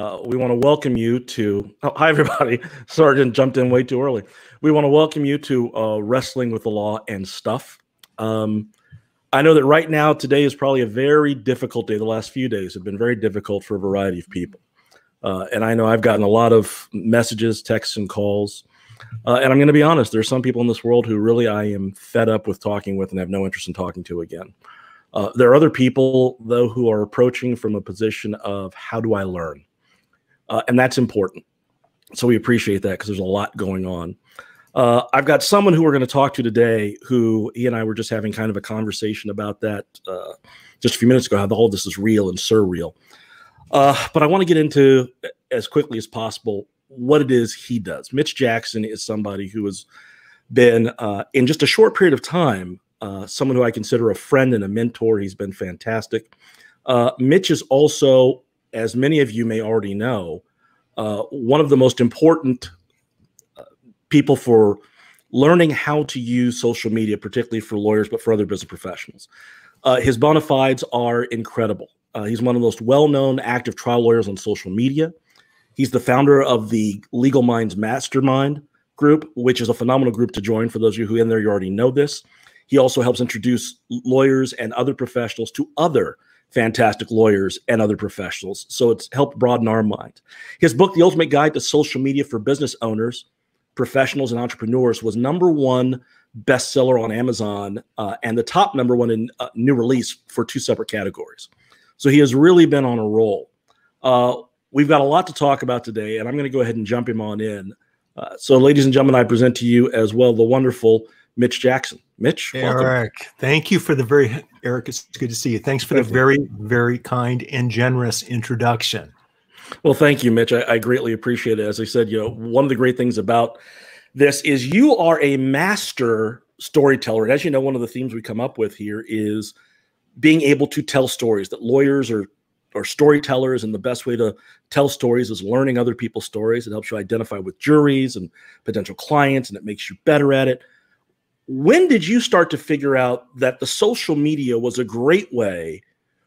Uh, we want to welcome you to. Oh, hi, everybody. Sergeant jumped in way too early. We want to welcome you to uh, Wrestling with the Law and Stuff. Um, I know that right now, today is probably a very difficult day. The last few days have been very difficult for a variety of people. Uh, and I know I've gotten a lot of messages, texts, and calls. Uh, and I'm going to be honest, there's some people in this world who really I am fed up with talking with and have no interest in talking to again. Uh, there are other people, though, who are approaching from a position of how do I learn? Uh, and that's important. So we appreciate that because there's a lot going on. Uh, I've got someone who we're going to talk to today who he and I were just having kind of a conversation about that uh, just a few minutes ago, how the whole this is real and surreal. Uh, but I want to get into as quickly as possible what it is he does. Mitch Jackson is somebody who has been, uh, in just a short period of time, uh, someone who I consider a friend and a mentor. He's been fantastic. Uh, Mitch is also as many of you may already know, uh, one of the most important uh, people for learning how to use social media, particularly for lawyers, but for other business professionals. Uh, his bona fides are incredible. Uh, he's one of the most well known active trial lawyers on social media. He's the founder of the LegalMinds Mastermind group, which is a phenomenal group to join. For those of you who are in there, you already know this. He also helps introduce lawyers and other professionals to other fantastic lawyers and other professionals. So it's helped broaden our mind. His book, The Ultimate Guide to Social Media for Business Owners, Professionals, and Entrepreneurs, was number one bestseller on Amazon uh, and the top number one in uh, new release for two separate categories. So he has really been on a roll. Uh, we've got a lot to talk about today, and I'm going to go ahead and jump him on in. Uh, so, ladies and gentlemen, I present to you as well the wonderful Mitch Jackson. Mitch, welcome. Eric, thank you for the very Eric. It's good to see you. Thanks for the very, very kind and generous introduction. Well, thank you, Mitch. I, I, greatly appreciate it. As I said, you know, one of the great things about this is you are a master storyteller. And as you know, one of the themes we come up with here is being able to tell stories. That lawyers are are storytellers, and the best way to tell stories is learning other people's stories. It helps you identify with juries and potential clients, and it makes you better at it when did you start to figure out that the social media was a great way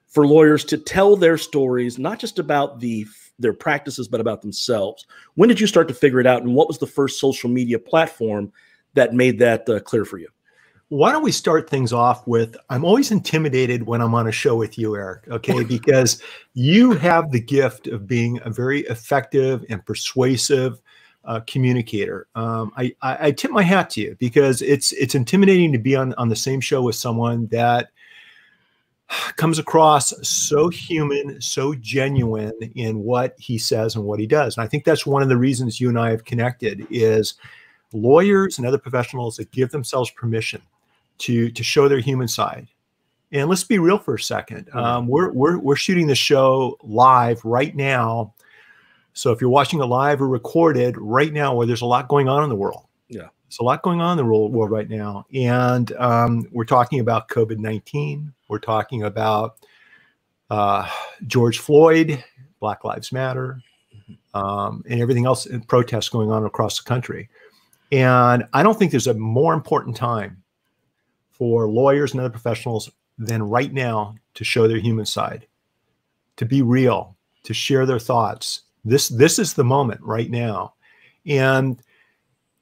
for lawyers to tell their stories not just about the their practices but about themselves? When did you start to figure it out and what was the first social media platform that made that uh, clear for you? Why don't we start things off with i'm always intimidated when i'm on a show with you eric okay? Because you have the gift of being a very effective and persuasive uh, communicator. Um, I, I, I, tip my hat to you because it's it's intimidating to be on on the same show with someone that comes across so human, so genuine in what he says and what he does. And I think that's one of the reasons you and I have connected is lawyers and other professionals that give themselves permission to to show their human side. And let's be real for a second. Mm-hmm. Um, we're, we're, we're shooting the show live right now so if you're watching it live or recorded right now, where there's a lot going on in the world, yeah, there's a lot going on in the world right now, and um, we're talking about COVID nineteen. We're talking about uh, George Floyd, Black Lives Matter, um, and everything else in protests going on across the country. And I don't think there's a more important time for lawyers and other professionals than right now to show their human side, to be real, to share their thoughts, this this is the moment right now. And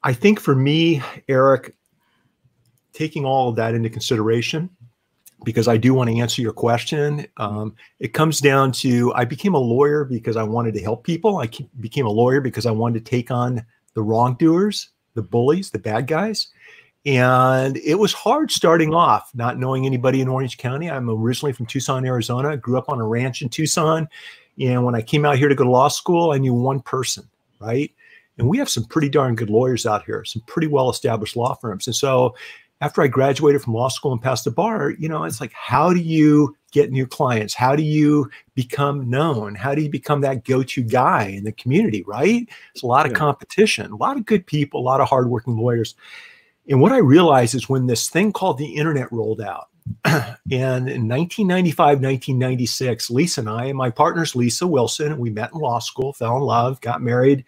I think for me, Eric, taking all of that into consideration, because I do want to answer your question. Um, it comes down to I became a lawyer because I wanted to help people. I became a lawyer because I wanted to take on the wrongdoers, the bullies, the bad guys. And it was hard starting off, not knowing anybody in Orange County. I'm originally from Tucson, Arizona. grew up on a ranch in Tucson. And when I came out here to go to law school, I knew one person, right? And we have some pretty darn good lawyers out here, some pretty well established law firms. And so after I graduated from law school and passed the bar, you know, it's like, how do you get new clients? How do you become known? How do you become that go to guy in the community, right? It's a lot of yeah. competition, a lot of good people, a lot of hardworking lawyers. And what I realized is when this thing called the internet rolled out, and in 1995, 1996, Lisa and I, and my partner's Lisa Wilson, we met in law school, fell in love, got married.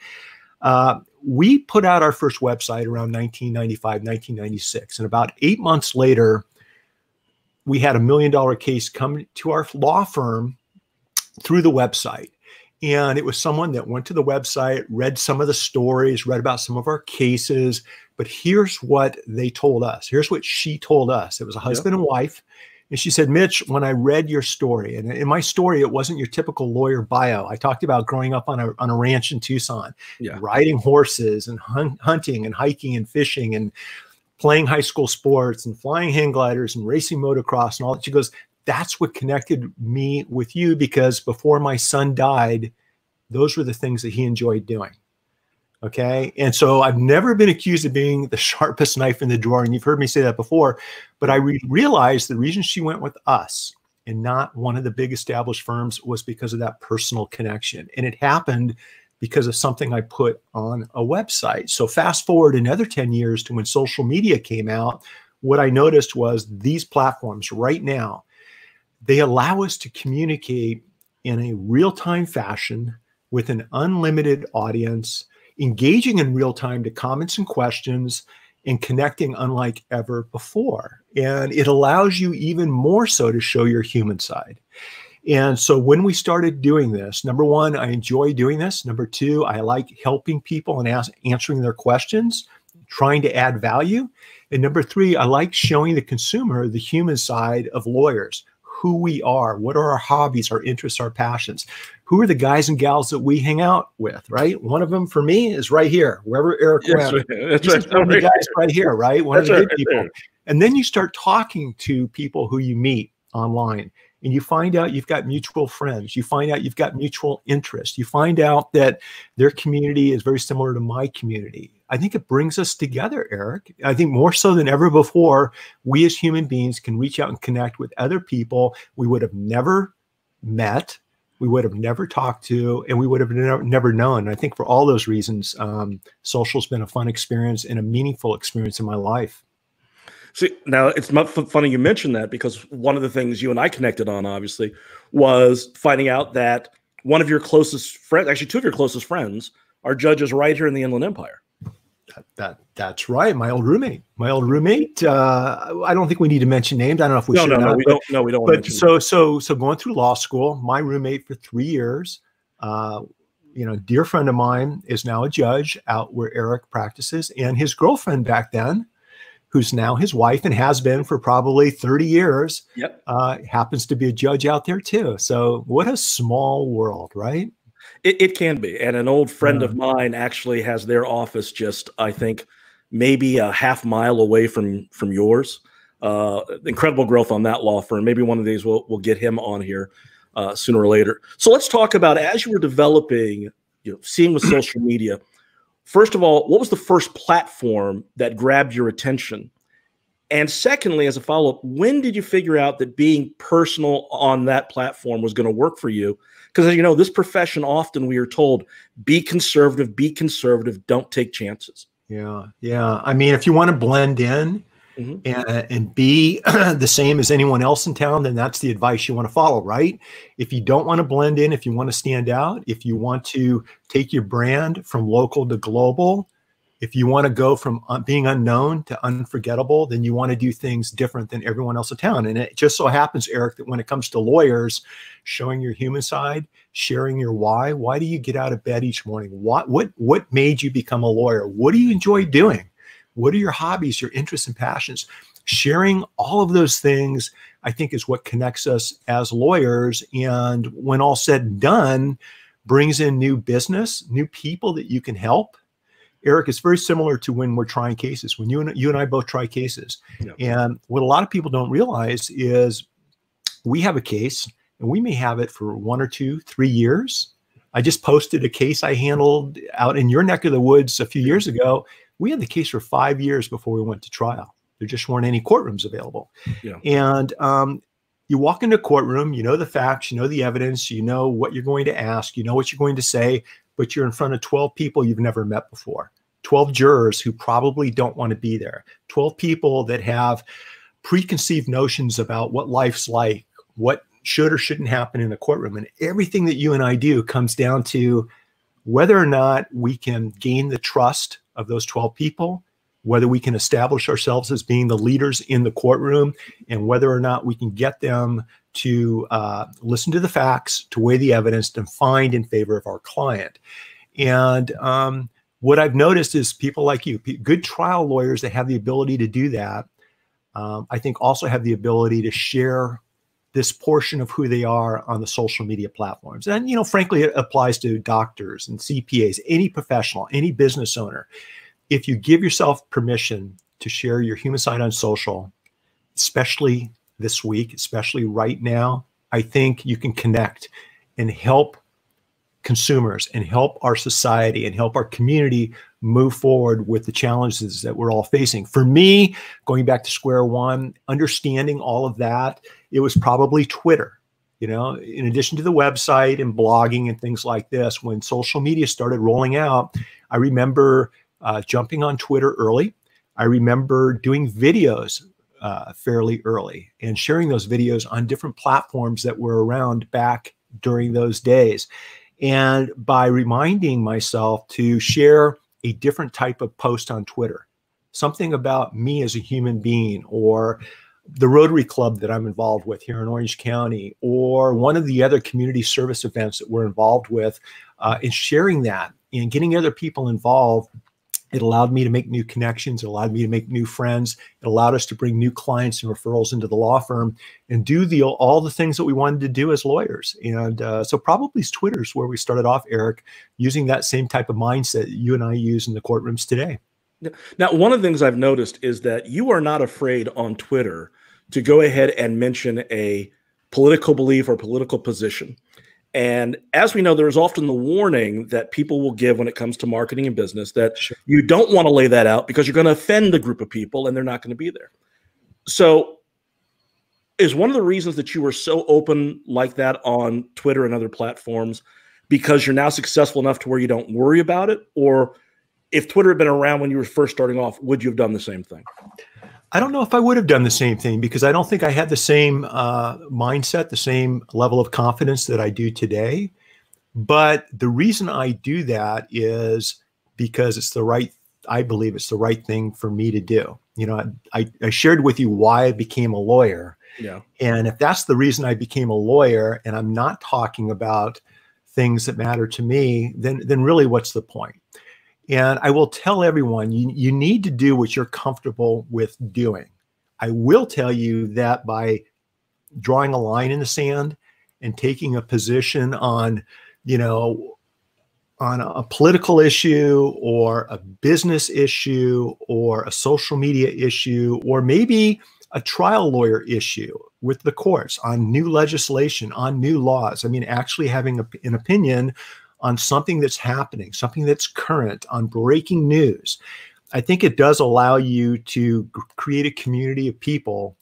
Uh, we put out our first website around 1995, 1996. And about eight months later, we had a million dollar case come to our law firm through the website. And it was someone that went to the website, read some of the stories, read about some of our cases. But here's what they told us. Here's what she told us. It was a husband and wife. And she said, Mitch, when I read your story, and in my story, it wasn't your typical lawyer bio. I talked about growing up on a, on a ranch in Tucson, Yeah. riding horses and hun- hunting and hiking and fishing and playing high school sports and flying hang gliders and racing motocross and all that. She goes, That's what connected me with you because before my son died, those were the things that he enjoyed doing. Okay. And so I've never been accused of being the sharpest knife in the drawer. And you've heard me say that before. But I re- realized the reason she went with us and not one of the big established firms was because of that personal connection. And it happened because of something I put on a website. So fast forward another 10 years to when social media came out, what I noticed was these platforms right now, they allow us to communicate in a real-time fashion with an unlimited audience, engaging in real time to comments and questions and connecting unlike ever before. And it allows you even more so to show your human side. And so when we started doing this, number one, I enjoy doing this. Number two, I like helping people and ask, answering their questions, trying to add value. And number three, I like showing the consumer the human side of lawyers, who we are, what are our hobbies, our interests, our passions, who are the guys and gals that we hang out with, right? One of them for me is right here, wherever Eric That's went. That's right. one of the guys right here, right? One That's of the good right people. there. And then you start talking to people who you meet online and you find out you've got mutual friends. You find out you've got mutual interests. You find out that their community is very similar to my community. I think it brings us together, Eric. I think more so than ever before, we as human beings can reach out and connect with other people we would have never met, we would have never talked to, and we would have never, never known. I think for all those reasons, um, social's been a fun experience and a meaningful experience in my life. See, now it's funny you mentioned that because one of the things you and I connected on, obviously, was finding out that one of your closest friends, actually two of your closest friends, are judges right here in the Inland Empire. That, that that's right. My old roommate. My old roommate. Uh, I don't think we need to mention names. I don't know if we no, should. no, or no, not, we but- don't. No, we don't want to but so so so going through law school, my roommate for three years, uh, you know, dear friend of mine is now a judge out where Eric practices, and his girlfriend back then, who's now his wife and has been for probably thirty years, Yep. uh, happens to be a judge out there too. So what a small world, right? It, it can be. And an old friend of mine actually has their office just, I think, maybe a half mile away from from yours. Uh, incredible growth on that law firm. Maybe one of these we'll we'll get him on here uh, sooner or later. So let's talk about as you were developing, you know, seeing with social media. First of all, what was the first platform that grabbed your attention? And secondly, as a follow up, when did you figure out that being personal on that platform was going to work for you? Because as you know, this profession often we are told be conservative, be conservative, don't take chances. Yeah, yeah. I mean, if you want to blend in Mhm. and, and be the same as anyone else in town, then that's the advice you want to follow, right? If you don't want to blend in, if you want to stand out, if you want to take your brand from local to global, if you want to go from being unknown to unforgettable, then you want to do things different than everyone else in town. And it just so happens, Eric, that when it comes to lawyers, showing your human side, sharing your why. Why do you get out of bed each morning? What what what made you become a lawyer? What do you enjoy doing? What are your hobbies, your interests and passions? Sharing all of those things, I think, is what connects us as lawyers. And when all said and done, brings in new business, new people that you can help. Eric, it's very similar to when we're trying cases. When you and you and I both try cases, Yeah. and what a lot of people don't realize is we have a case and we may have it for one or two, three years. I just posted a case I handled out in your neck of the woods a few years ago. We had the case for five years before we went to trial. There just weren't any courtrooms available. Yeah. And um, you walk into a courtroom, you know the facts, you know the evidence, you know what you're going to ask, you know what you're going to say, but you're in front of 12 people you've never met before, 12 jurors who probably don't want to be there, 12 people that have preconceived notions about what life's like, what should or shouldn't happen in a courtroom. And everything that you and I do comes down to whether or not we can gain the trust of those 12 people, whether we can establish ourselves as being the leaders in the courtroom, and whether or not we can get them to uh, listen to the facts, to weigh the evidence, and find in favor of our client. And um, what I've noticed is people like you, good trial lawyers that have the ability to do that, um, I think also have the ability to share this portion of who they are on the social media platforms. And, you know, frankly, it applies to doctors and CPAs, any professional, any business owner. If you give yourself permission to share your human side on social, especially this week, especially right now, I think you can connect and help consumers and help our society and help our community move forward with the challenges that we're all facing. For me, going back to square one, understanding all of that, it was probably Twitter. You know, in addition to the website and blogging and things like this, when social media started rolling out, I remember uh, jumping on Twitter early. I remember doing videos uh, fairly early and sharing those videos on different platforms that were around back during those days. And by reminding myself to share a different type of post on Twitter, something about me as a human being, or the Rotary Club that I'm involved with here in Orange County, or one of the other community service events that we're involved with, uh, and sharing that and getting other people involved it allowed me to make new connections. It allowed me to make new friends. It allowed us to bring new clients and referrals into the law firm and do the all the things that we wanted to do as lawyers. And uh, so probably Twitter's where we started off, Eric, using that same type of mindset you and I use in the courtrooms today. Now, one of the things I've noticed is that you are not afraid on Twitter to go ahead and mention a political belief or political position. And as we know, there is often the warning that people will give when it comes to marketing and business that sure. you don't want to lay that out because you're going to offend a group of people and they're not going to be there. So, is one of the reasons that you were so open like that on Twitter and other platforms because you're now successful enough to where you don't worry about it? Or if Twitter had been around when you were first starting off, would you have done the same thing? I don't know if I would have done the same thing because I don't think I had the same uh, mindset, the same level of confidence that I do today. But the reason I do that is because it's the right, I believe it's the right thing for me to do. You know, I, I shared with you why I became a lawyer. Yeah. And if that's the reason I became a lawyer and I'm not talking about things that matter to me, then then really what's the point? And I will tell everyone you, you need to do what you're comfortable with doing. I will tell you that by drawing a line in the sand and taking a position on, you know, on a political issue or a business issue or a social media issue or maybe a trial lawyer issue with the courts on new legislation, on new laws. I mean, actually having a, an opinion on something that's happening, something that's current, on breaking news, I think it does allow you to create a community of people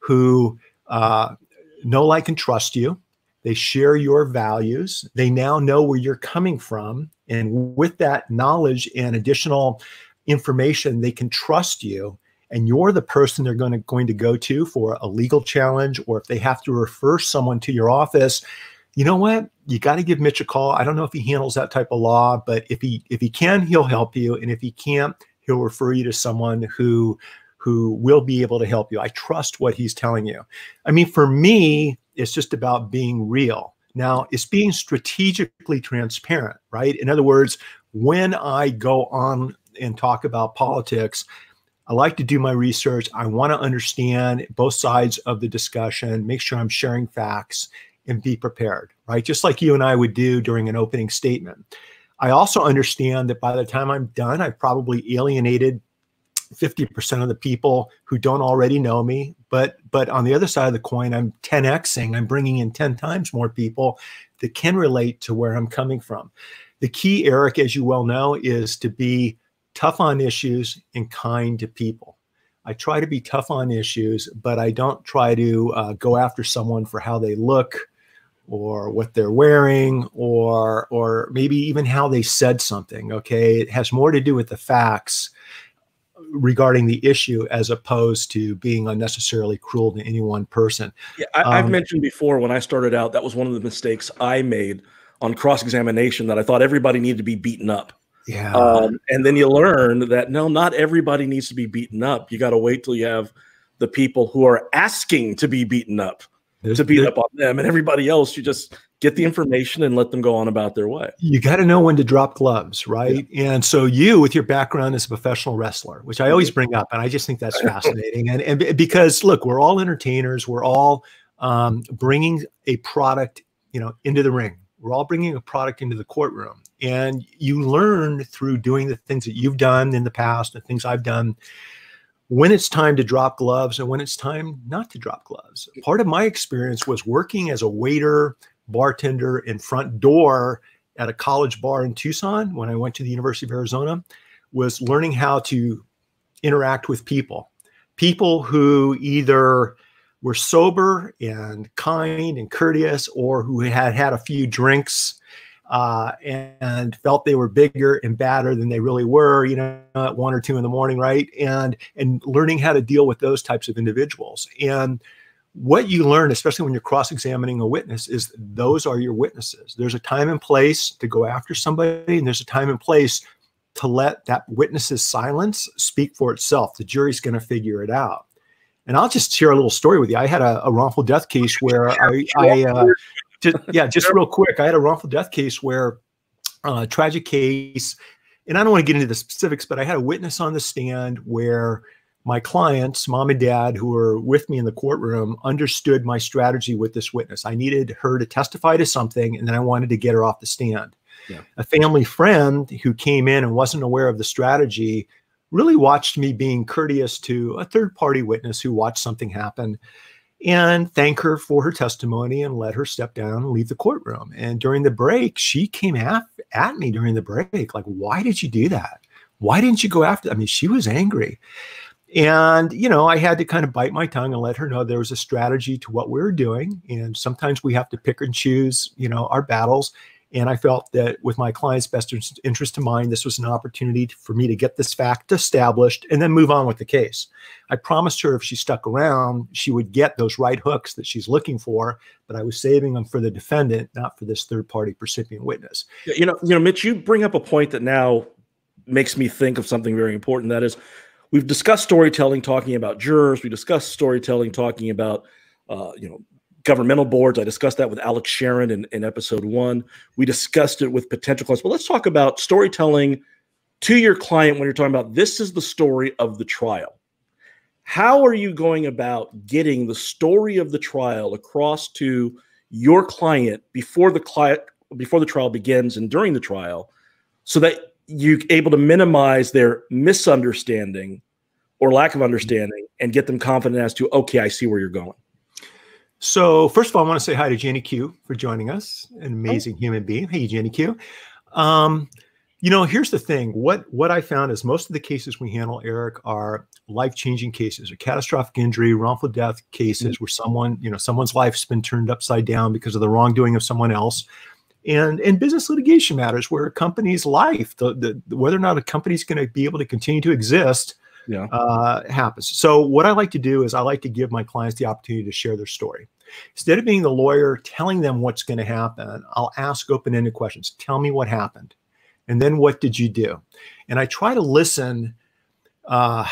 who uh, know, like, and trust you. They share your values. They now know where you're coming from. And with that knowledge and additional information, they can trust you. And you're the person they're going to, going to go to for a legal challenge, or if they have to refer someone to your office, you know what? You got to give Mitch a call. I don't know if he handles that type of law, but if he if he can, he'll help you, and if he can't, he'll refer you to someone who who will be able to help you. I trust what he's telling you. I mean, for me, it's just about being real. Now, it's being strategically transparent, right? In other words, when I go on and talk about politics, I like to do my research. I want to understand both sides of the discussion, make sure I'm sharing facts, and be prepared, right? Just like you and I would do during an opening statement. I also understand that by the time I'm done, I've probably alienated 50% of the people who don't already know me. But but on the other side of the coin, I'm 10xing, I'm bringing in 10 times more people that can relate to where I'm coming from. The key, Eric, as you well know, is to be tough on issues and kind to people. I try to be tough on issues, but I don't try to uh, go after someone for how they look or what they're wearing or or maybe even how they said something okay? It has more to do with the facts regarding the issue as opposed to being unnecessarily cruel to any one person. Yeah I, have um, mentioned before when i started out that was one of the mistakes i made on cross-examination that i thought everybody needed to be beaten up. Yeah. Um, and then you learn that no not everybody needs to be beaten up. You got to wait till you have the people who are asking to be beaten up to beat up on them, and everybody else, you just get the information and let them go on about their way. You got to know when to drop gloves, right? Yeah. And so you, with your background as a professional wrestler, which I always bring up, and I just think that's fascinating, and and because look, we're all entertainers, we're all um, bringing a product, you know, into the ring. We're all bringing a product into the courtroom, and you learn through doing the things that you've done in the past, the things I've done when it's time to drop gloves and when it's time not to drop gloves. Part of my experience was working as a waiter, bartender and front door at a college bar in Tucson when I went to the University of Arizona was learning how to interact with people. People who either were sober and kind and courteous or who had had a few drinks uh, and felt they were bigger and badder than they really were, you know, at one or two in the morning, right? And and learning how to deal with those types of individuals. And what you learn, especially when you're cross-examining a witness, is those are your witnesses. There's a time and place to go after somebody, and there's a time and place to let that witness's silence speak for itself. The jury's going to figure it out. And I'll just share a little story with you. I had a, a wrongful death case where I, I uh, just, yeah, just real quick. I had a wrongful death case where uh, tragic case, and I don't want to get into the specifics, but I had a witness on the stand where my clients, mom and dad, who were with me in the courtroom, understood my strategy with this witness. I needed her to testify to something, and then I wanted to get her off the stand. Yeah. A family friend who came in and wasn't aware of the strategy really watched me being courteous to a third party witness who watched something happen and thank her for her testimony and let her step down and leave the courtroom. And during the break, she came at, at me during the break, like, why did you do that? Why didn't you go after? I mean, she was angry. And, you know, I had to kind of bite my tongue and let her know there was a strategy to what we were doing. And sometimes we have to pick and choose, you know, our battles. And I felt that with my client's best interest in mind, this was an opportunity for me to get this fact established and then move on with the case. I promised her if she stuck around, she would get those right hooks that she's looking for, but I was saving them for the defendant, not for this third party percipient witness. You know, you know, Mitch, you bring up a point that now makes me think of something very important. That is, we've discussed storytelling, talking about jurors. We discussed storytelling, talking about uh, you know governmental boards. I discussed that with Alex Sharon in, in episode one. We discussed it with potential clients. But let's talk about storytelling to your client when you're talking about this is the story of the trial. How are you going about getting the story of the trial across to your client before the client before the trial begins and during the trial so that you're able to minimize their misunderstanding or lack of understanding and get them confident as to okay, I see where you're going. So first of all, I want to say hi to Jenny Q for joining us, an amazing human being. Hey, Jenny Q. Um, you know, here's the thing. What what I found is most of the cases we handle, Eric, are life-changing cases or catastrophic injury, wrongful death cases mm-hmm. where someone, you know, someone's life's been turned upside down because of the wrongdoing of someone else. And in business litigation matters where a company's life, the, the whether or not a company's going to be able to continue to exist yeah. uh, happens. So what I like to do is I like to give my clients the opportunity to share their story. Instead of being the lawyer telling them what's going to happen, I'll ask open-ended questions. Tell me what happened. And then what did you do? And I try to listen. Uh,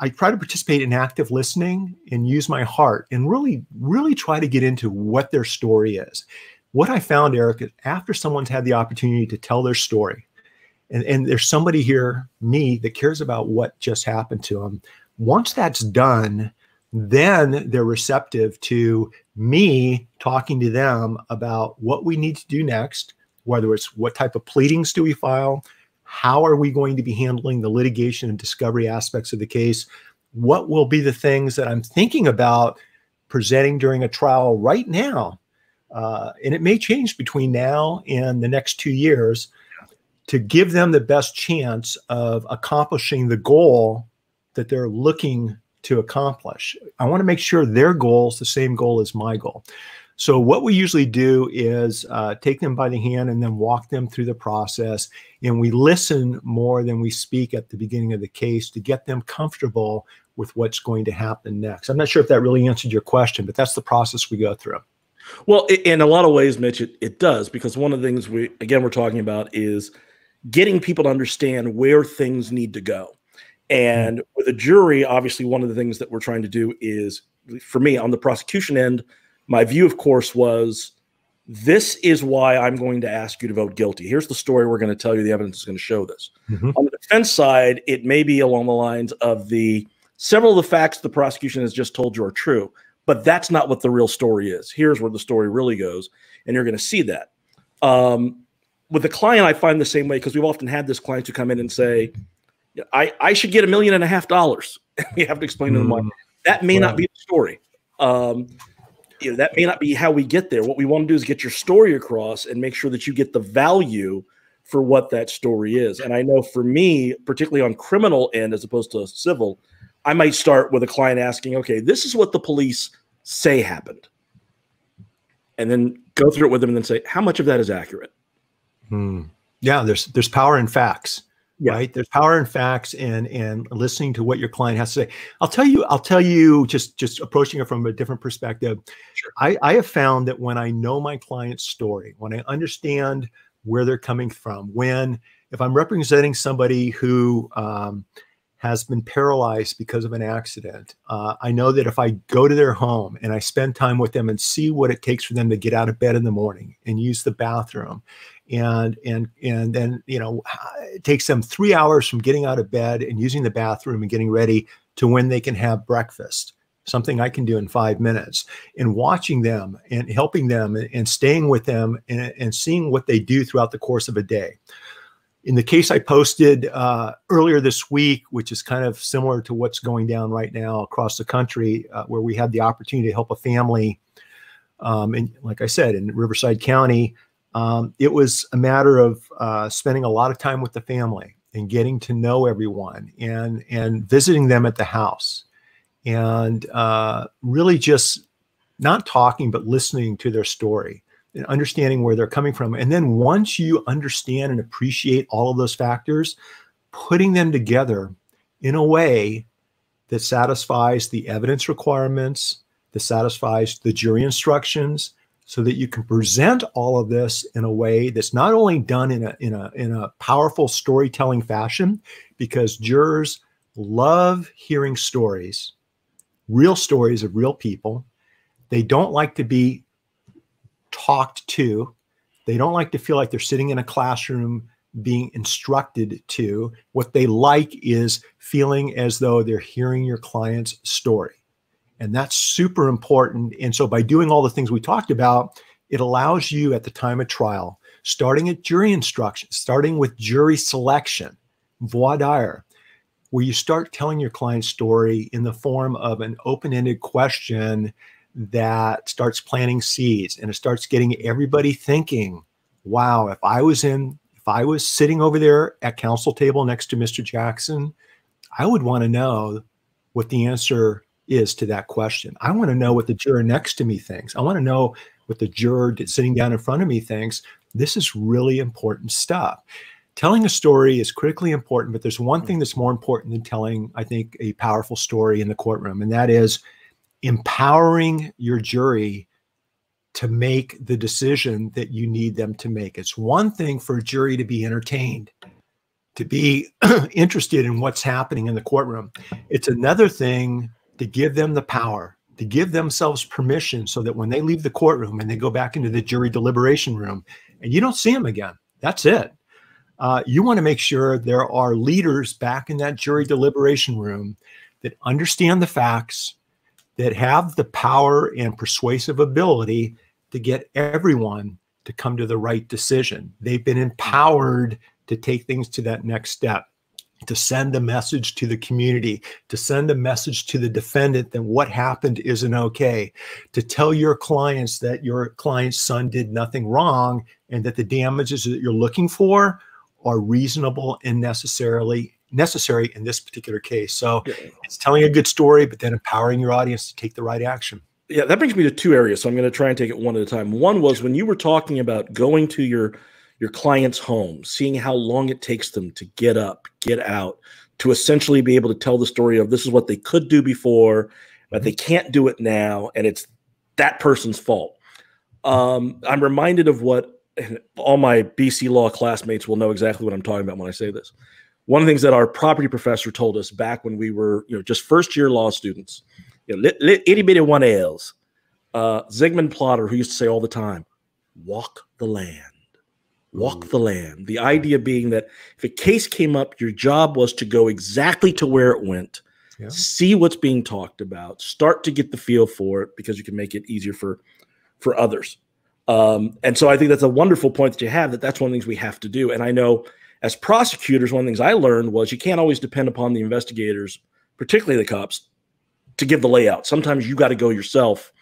I try to participate in active listening and use my heart and really, really try to get into what their story is. What I found, Eric, is after someone's had the opportunity to tell their story, and, and there's somebody here, me, that cares about what just happened to them. Once that's done, then they're receptive to me talking to them about what we need to do next, whether it's what type of pleadings do we file, how are we going to be handling the litigation and discovery aspects of the case, what will be the things that I'm thinking about presenting during a trial right now. Uh, and it may change between now and the next two years to give them the best chance of accomplishing the goal that they're looking to accomplish. I want to make sure their goal is the same goal as my goal. So, what we usually do is uh, take them by the hand and then walk them through the process. And we listen more than we speak at the beginning of the case to get them comfortable with what's going to happen next. I'm not sure if that really answered your question, but that's the process we go through. Well, in a lot of ways, Mitch, it, it does, because one of the things we, again, we're talking about is getting people to understand where things need to go. And mm-hmm. with a jury, obviously, one of the things that we're trying to do is, for me, on the prosecution end, My view, of course, was this is why I'm going to ask you to vote guilty. Here's the story we're going to tell you. The evidence is going to show this. Mm-hmm. On the defense side, it may be along the lines of the several of the facts the prosecution has just told you are true, but that's not what the real story is. Here's where the story really goes, and you're going to see that. Um, with the client, I find the same way because we've often had this client who come in and say, I, I should get a million and a half dollars. we have to explain to them why. Mm. That may not be the story. Um, you know, that may not be how we get there. What we want to do is get your story across and make sure that you get the value for what that story is. And I know for me, particularly on criminal end as opposed to civil, I might start with a client asking, okay, this is what the police say happened. And then go through it with them and then say, how much of that is accurate? Hmm. Yeah, there's there's power in facts yeah. right there's power in facts and and listening to what your client has to say i'll tell you i'll tell you just just approaching it from a different perspective sure. I, I have found that when i know my client's story when i understand where they're coming from when if i'm representing somebody who um, has been paralyzed because of an accident. Uh, i know that if i go to their home and i spend time with them and see what it takes for them to get out of bed in the morning and use the bathroom and and and then you know it takes them three hours from getting out of bed and using the bathroom and getting ready to when they can have breakfast something i can do in five minutes. And watching them and helping them and, staying with them and, and, seeing what they do throughout the course of a day in the case i posted uh, earlier this week which is kind of similar to what's going down right now across the country uh, where we had the opportunity to help a family um, and like i said in riverside county um, it was a matter of uh, spending a lot of time with the family and getting to know everyone and and visiting them at the house and uh, really just not talking but listening to their story and understanding where they're coming from. And then once you understand and appreciate all of those factors putting them together in a way that satisfies the evidence requirements that satisfies the jury instructions so that you can present all of this in a way that's not only done in a in a in a powerful storytelling fashion because jurors love hearing stories real stories of real people. They don't like to be talked to they don't like to feel like they're sitting in a classroom being instructed to what they like is feeling as though they're hearing your client's story and that's super important. And so by doing all the things we talked about, it allows you at the time of trial, starting at jury instruction, starting with jury selection, voir dire, where you start telling your client's story in the form of an open-ended question that starts planting seeds and it starts getting everybody thinking, wow, if I was in, if I was sitting over there at counsel table next to Mr. Jackson, I would want to know what the answer is to that question. I want to know what the juror next to me thinks. I want to know what the juror sitting down in front of me thinks. This is really important stuff. Telling a story is critically important, but there's one thing hmm. that's more important than telling, I think, a powerful story in the courtroom, and that is empowering your jury to make the decision that you need them to make. It's one thing for a jury to be entertained, to be interested in what's happening in the courtroom. It's another thing to give them the power, to give themselves permission so that when they leave the courtroom and they go back into the jury deliberation room and you don't see them again, that's it. Uh, you want to make sure there are leaders back in that jury deliberation room that understand the facts, that have the power and persuasive ability to get everyone to come to the right decision. They've been empowered to take things to that next step to send a message to the community, to send a message to the defendant that what happened isn't okay, to tell your clients that your client's son did nothing wrong and that the damages that you're looking for are reasonable and necessarily necessary in this particular case. So yeah. it's telling a good story, but then empowering your audience to take the right action. Yeah, that brings me to two areas. So I'm going to try and take it one at a time. One was when you were talking about going to your your client's home, seeing how long it takes them to get up, get out, to essentially be able to tell the story of this is what they could do before, but they can't do it now, and it's that person's fault. Um, I'm reminded of what all my BC law classmates will know exactly what I'm talking about when I say this. One of the things that our property professor told us back when we were, you know, just first year law students, you know, itty bitty one L's. Uh, Zygmunt Plater, who used to say all the time, walk the land, walk the land. The idea being that if a case came up, your job was to go exactly to where it went, yeah. see what's being talked about, start to get the feel for it because you can make it easier for for others. Um, and so I think that's a wonderful point that you have that that's one of the things we have to do. And I know as prosecutors, one of the things I learned was you can't always depend upon the investigators, particularly the cops, to give the layout. Sometimes you got to go yourself.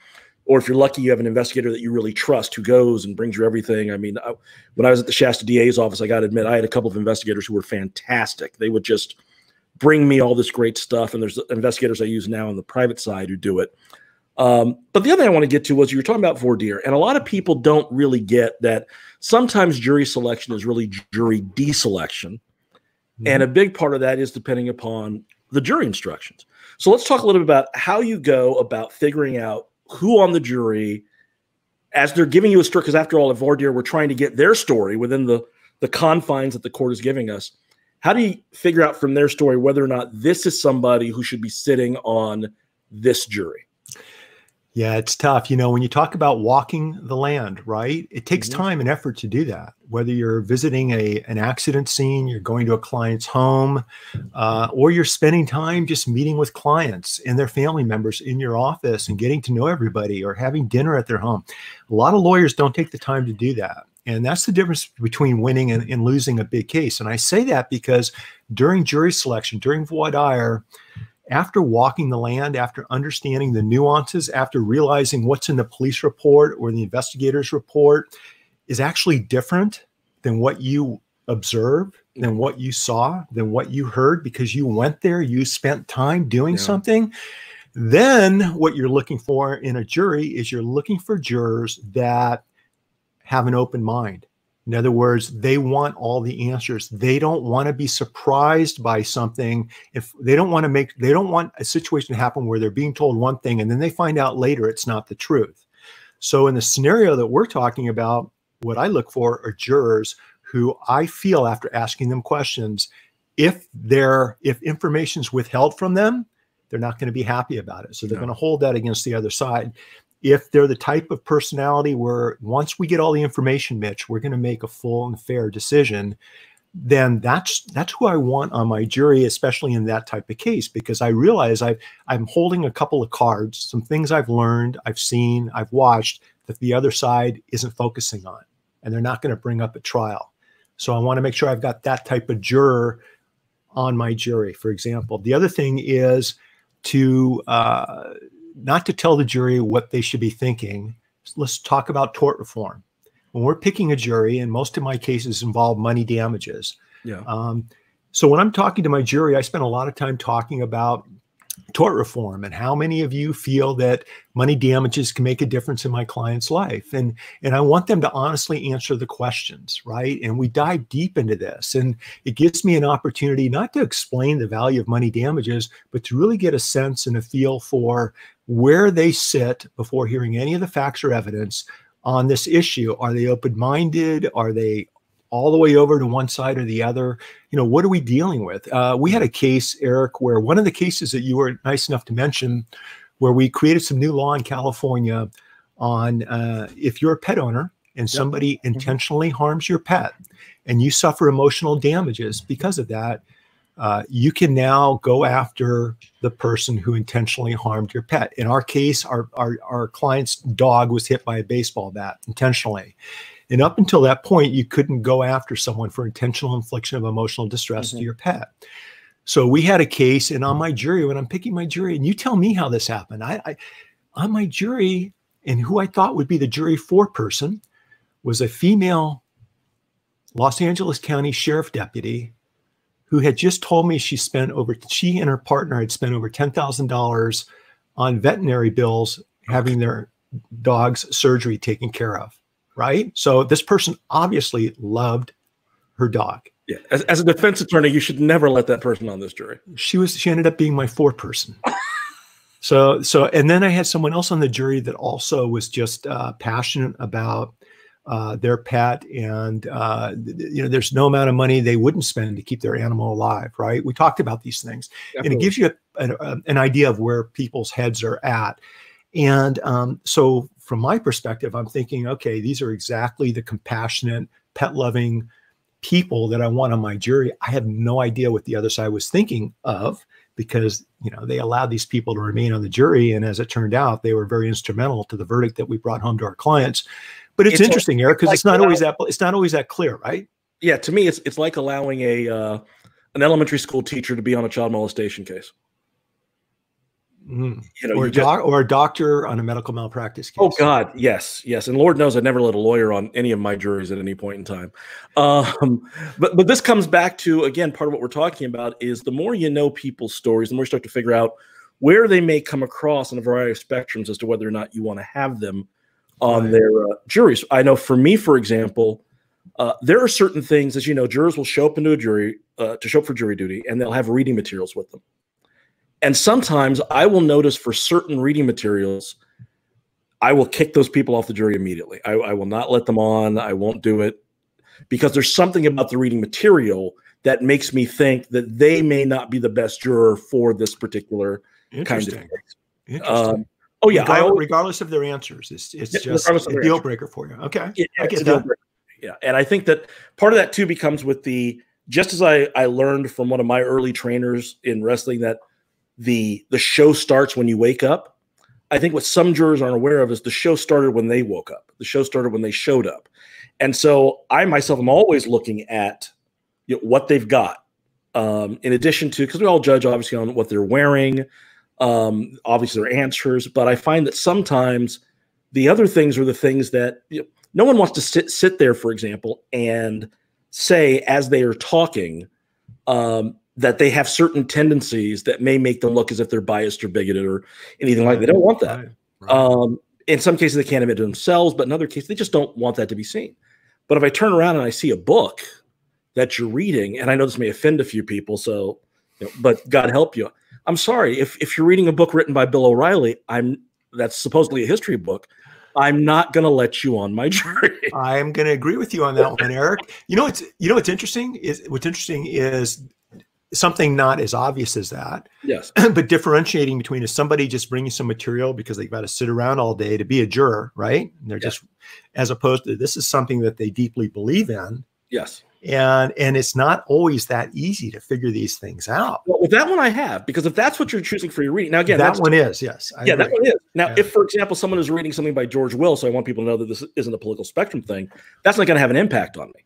Or if you're lucky, you have an investigator that you really trust who goes and brings you everything. I mean, I, when I was at the Shasta DA's office, I got to admit, I had a couple of investigators who were fantastic. They would just bring me all this great stuff. And there's investigators I use now on the private side who do it. Um, but the other thing I want to get to was you were talking about voir dire, and a lot of people don't really get that sometimes jury selection is really jury deselection. Mm-hmm. And a big part of that is depending upon the jury instructions. So let's talk a little bit about how you go about figuring out who on the jury, as they're giving you a story, because after all, at voir dire, we're trying to get their story within the, the confines that the court is giving us. How do you figure out from their story whether or not this is somebody who should be sitting on this jury? Yeah, it's tough. You know, when you talk about walking the land, right? It takes mm-hmm. time and effort to do that. Whether you're visiting a an accident scene, you're going to a client's home, uh, or you're spending time just meeting with clients and their family members in your office and getting to know everybody, or having dinner at their home. A lot of lawyers don't take the time to do that. And that's the difference between winning and, and losing a big case. And I say that because during jury selection, during voir dire, after walking the land, after understanding the nuances, after realizing what's in the police report or the investigator's report is actually different than what you observed, than what you saw, than what you heard, because you went there, you spent time doing yeah. something. Then, what you're looking for in a jury is you're looking for jurors that have an open mind, in other words, they want all the answers. They don't want to be surprised by something. If they don't want to make, they don't want a situation to happen where they're being told one thing and then they find out later it's not the truth. So, in the scenario that we're talking about, what I look for are jurors who I feel after asking them questions, if they're if information's withheld from them, they're not going to be happy about it. So they're going to hold that against the other side if they're the type of personality where once we get all the information, Mitch, we're going to make a full and fair decision, then that's that's who I want on my jury, especially in that type of case, because I realize i I'm holding a couple of cards, some things I've learned, I've seen, I've watched that the other side isn't focusing on, and they're not going to bring up at trial. So I want to make sure I've got that type of juror on my jury, for example. The other thing is to uh, not to tell the jury what they should be thinking. Let's talk about tort reform. When we're picking a jury, and most of my cases involve money damages. Yeah. Um, so when I'm talking to my jury, I spend a lot of time talking about tort reform and how many of you feel that money damages can make a difference in my client's life and and I want them to honestly answer the questions right and we dive deep into this and it gives me an opportunity not to explain the value of money damages but to really get a sense and a feel for where they sit before hearing any of the facts or evidence on this issue are they open-minded are they all the way over to one side or the other. You know, what are we dealing with? Uh, we had a case, Eric, where one of the cases that you were nice enough to mention, where we created some new law in California on uh, if you're a pet owner and somebody yep. Mm-hmm. intentionally harms your pet and you suffer emotional damages because of that, uh, you can now go after the person who intentionally harmed your pet. In our case, our, our, our client's dog was hit by a baseball bat intentionally. And up until that point, you couldn't go after someone for intentional infliction of emotional distress mm-hmm. to your pet. So we had a case, and on my jury, when I'm picking my jury, and you tell me how this happened, I, I on my jury, and who I thought would be the jury foreperson was a female Los Angeles County Sheriff deputy who had just told me she spent over she and her partner had spent over ten thousand dollars on veterinary bills having their dog's surgery taken care of right? So this person obviously loved her dog. Yeah. As, as a defense attorney, you should never let that person on this jury. She was she ended up being my foreperson. so so and then I had someone else on the jury that also was just uh, passionate about uh, their pet and uh, you know there's no amount of money they wouldn't spend to keep their animal alive right we talked about these things Definitely. and it gives you a, a, an idea of where people's heads are at And um, so, from my perspective, I'm thinking, okay, these are exactly the compassionate, pet loving people that I want on my jury. I have no idea what the other side was thinking of because you know they allowed these people to remain on the jury, and as it turned out, they were very instrumental to the verdict that we brought home to our clients. But it's, it's interesting, Eric, because like, it's not always that it's not always that clear, right? Yeah, to me, it's it's like allowing a uh, an elementary school teacher to be on a child molestation case. Mm. You know, or, a doc, or a doctor on a medical malpractice oh, case. Oh God, yes, yes, and Lord knows I never let a lawyer on any of my juries at any point in time. Um, but but this comes back to again part of what we're talking about is the more you know people's stories, the more you start to figure out where they may come across in a variety of spectrums as to whether or not you want to have them on right. their uh, juries. I know for me, for example, uh, there are certain things, as you know, jurors will show up into a jury uh, to show up for jury duty, and they'll have reading materials with them. And sometimes I will notice for certain reading materials, I will kick those people off the jury immediately. I, I, will not let them on. I won't do it because there's something about the reading material that makes me think that they may not be the best juror for this particular kind of. Interesting. Um, oh yeah, regardless, always, regardless, of their answers, it's it's yeah, just a deal breaker for you. Okay, yeah, I get that. Yeah, and I think that part of that too becomes with the just as I I learned from one of my early trainers in wrestling that the the show starts when you wake up. I think what some jurors aren't aware of is the show started when they woke up. The show started when they showed up. And so I myself am always looking at you know, what they've got. Um, in addition to because we all judge obviously on what they're wearing, um, obviously their answers, but I find that sometimes the other things are the things that you know, no one wants to sit sit there, for example, and say as they are talking, um, that they have certain tendencies that may make them look as if they're biased or bigoted or anything like that. They don't want that. Right, right. Um, in some cases, they can't admit to themselves, but in other cases, they just don't want that to be seen. But if I turn around and I see a book that you're reading, and I know this may offend a few people, so, you know, but God help you. I'm sorry if if you're reading a book written by Bill O'Reilly, I'm that's supposedly a history book. I'm not going to let you on my jury. I'm going to agree with you on that one, Eric. You know what's you know what's interesting is what's interesting is something not as obvious as that. Yes. but differentiating between is somebody just bringing some material because they've got to sit around all day to be a juror, right? And they're yes. just as opposed to this is something that they deeply believe in. Yes. And and it's not always that easy to figure these things out. Well, with that one I have because if that's what you're choosing for your reading now again that one is yes I yeah agree. that one is now yeah. if for example someone is reading something by George Will so I want people to know that this isn't a political spectrum thing that's not going to have an impact on me.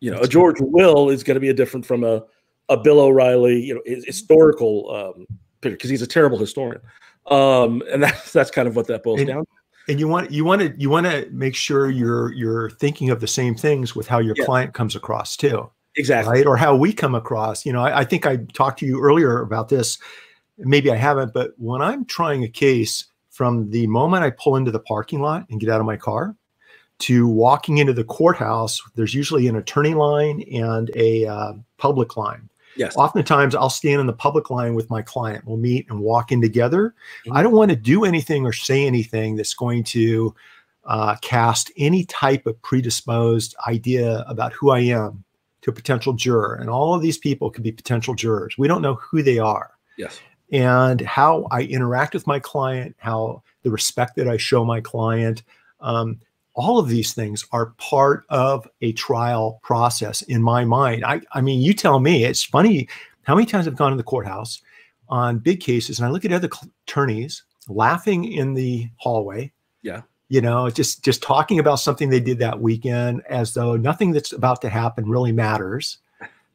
You know, that's a George Will is going to be a different from a a Bill O'Reilly, you know, historical um, picture because he's a terrible historian, um, and that's that's kind of what that boils and, down. And you want you want to you want to make sure you're you're thinking of the same things with how your yeah. client comes across too, exactly, right? Or how we come across. You know, I, I think I talked to you earlier about this. Maybe I haven't, but when I'm trying a case, from the moment I pull into the parking lot and get out of my car to walking into the courthouse, there's usually an attorney line and a uh, public line. Yes. Oftentimes, I'll stand in the public line with my client. We'll meet and walk in together. Mm-hmm. I don't want to do anything or say anything that's going to uh, cast any type of predisposed idea about who I am to a potential juror. And all of these people could be potential jurors. We don't know who they are. Yes. And how I interact with my client, how the respect that I show my client. Um, all of these things are part of a trial process in my mind. I, I mean, you tell me, it's funny how many times I've gone to the courthouse on big cases and I look at other attorneys laughing in the hallway. Yeah. You know, just just talking about something they did that weekend as though nothing that's about to happen really matters.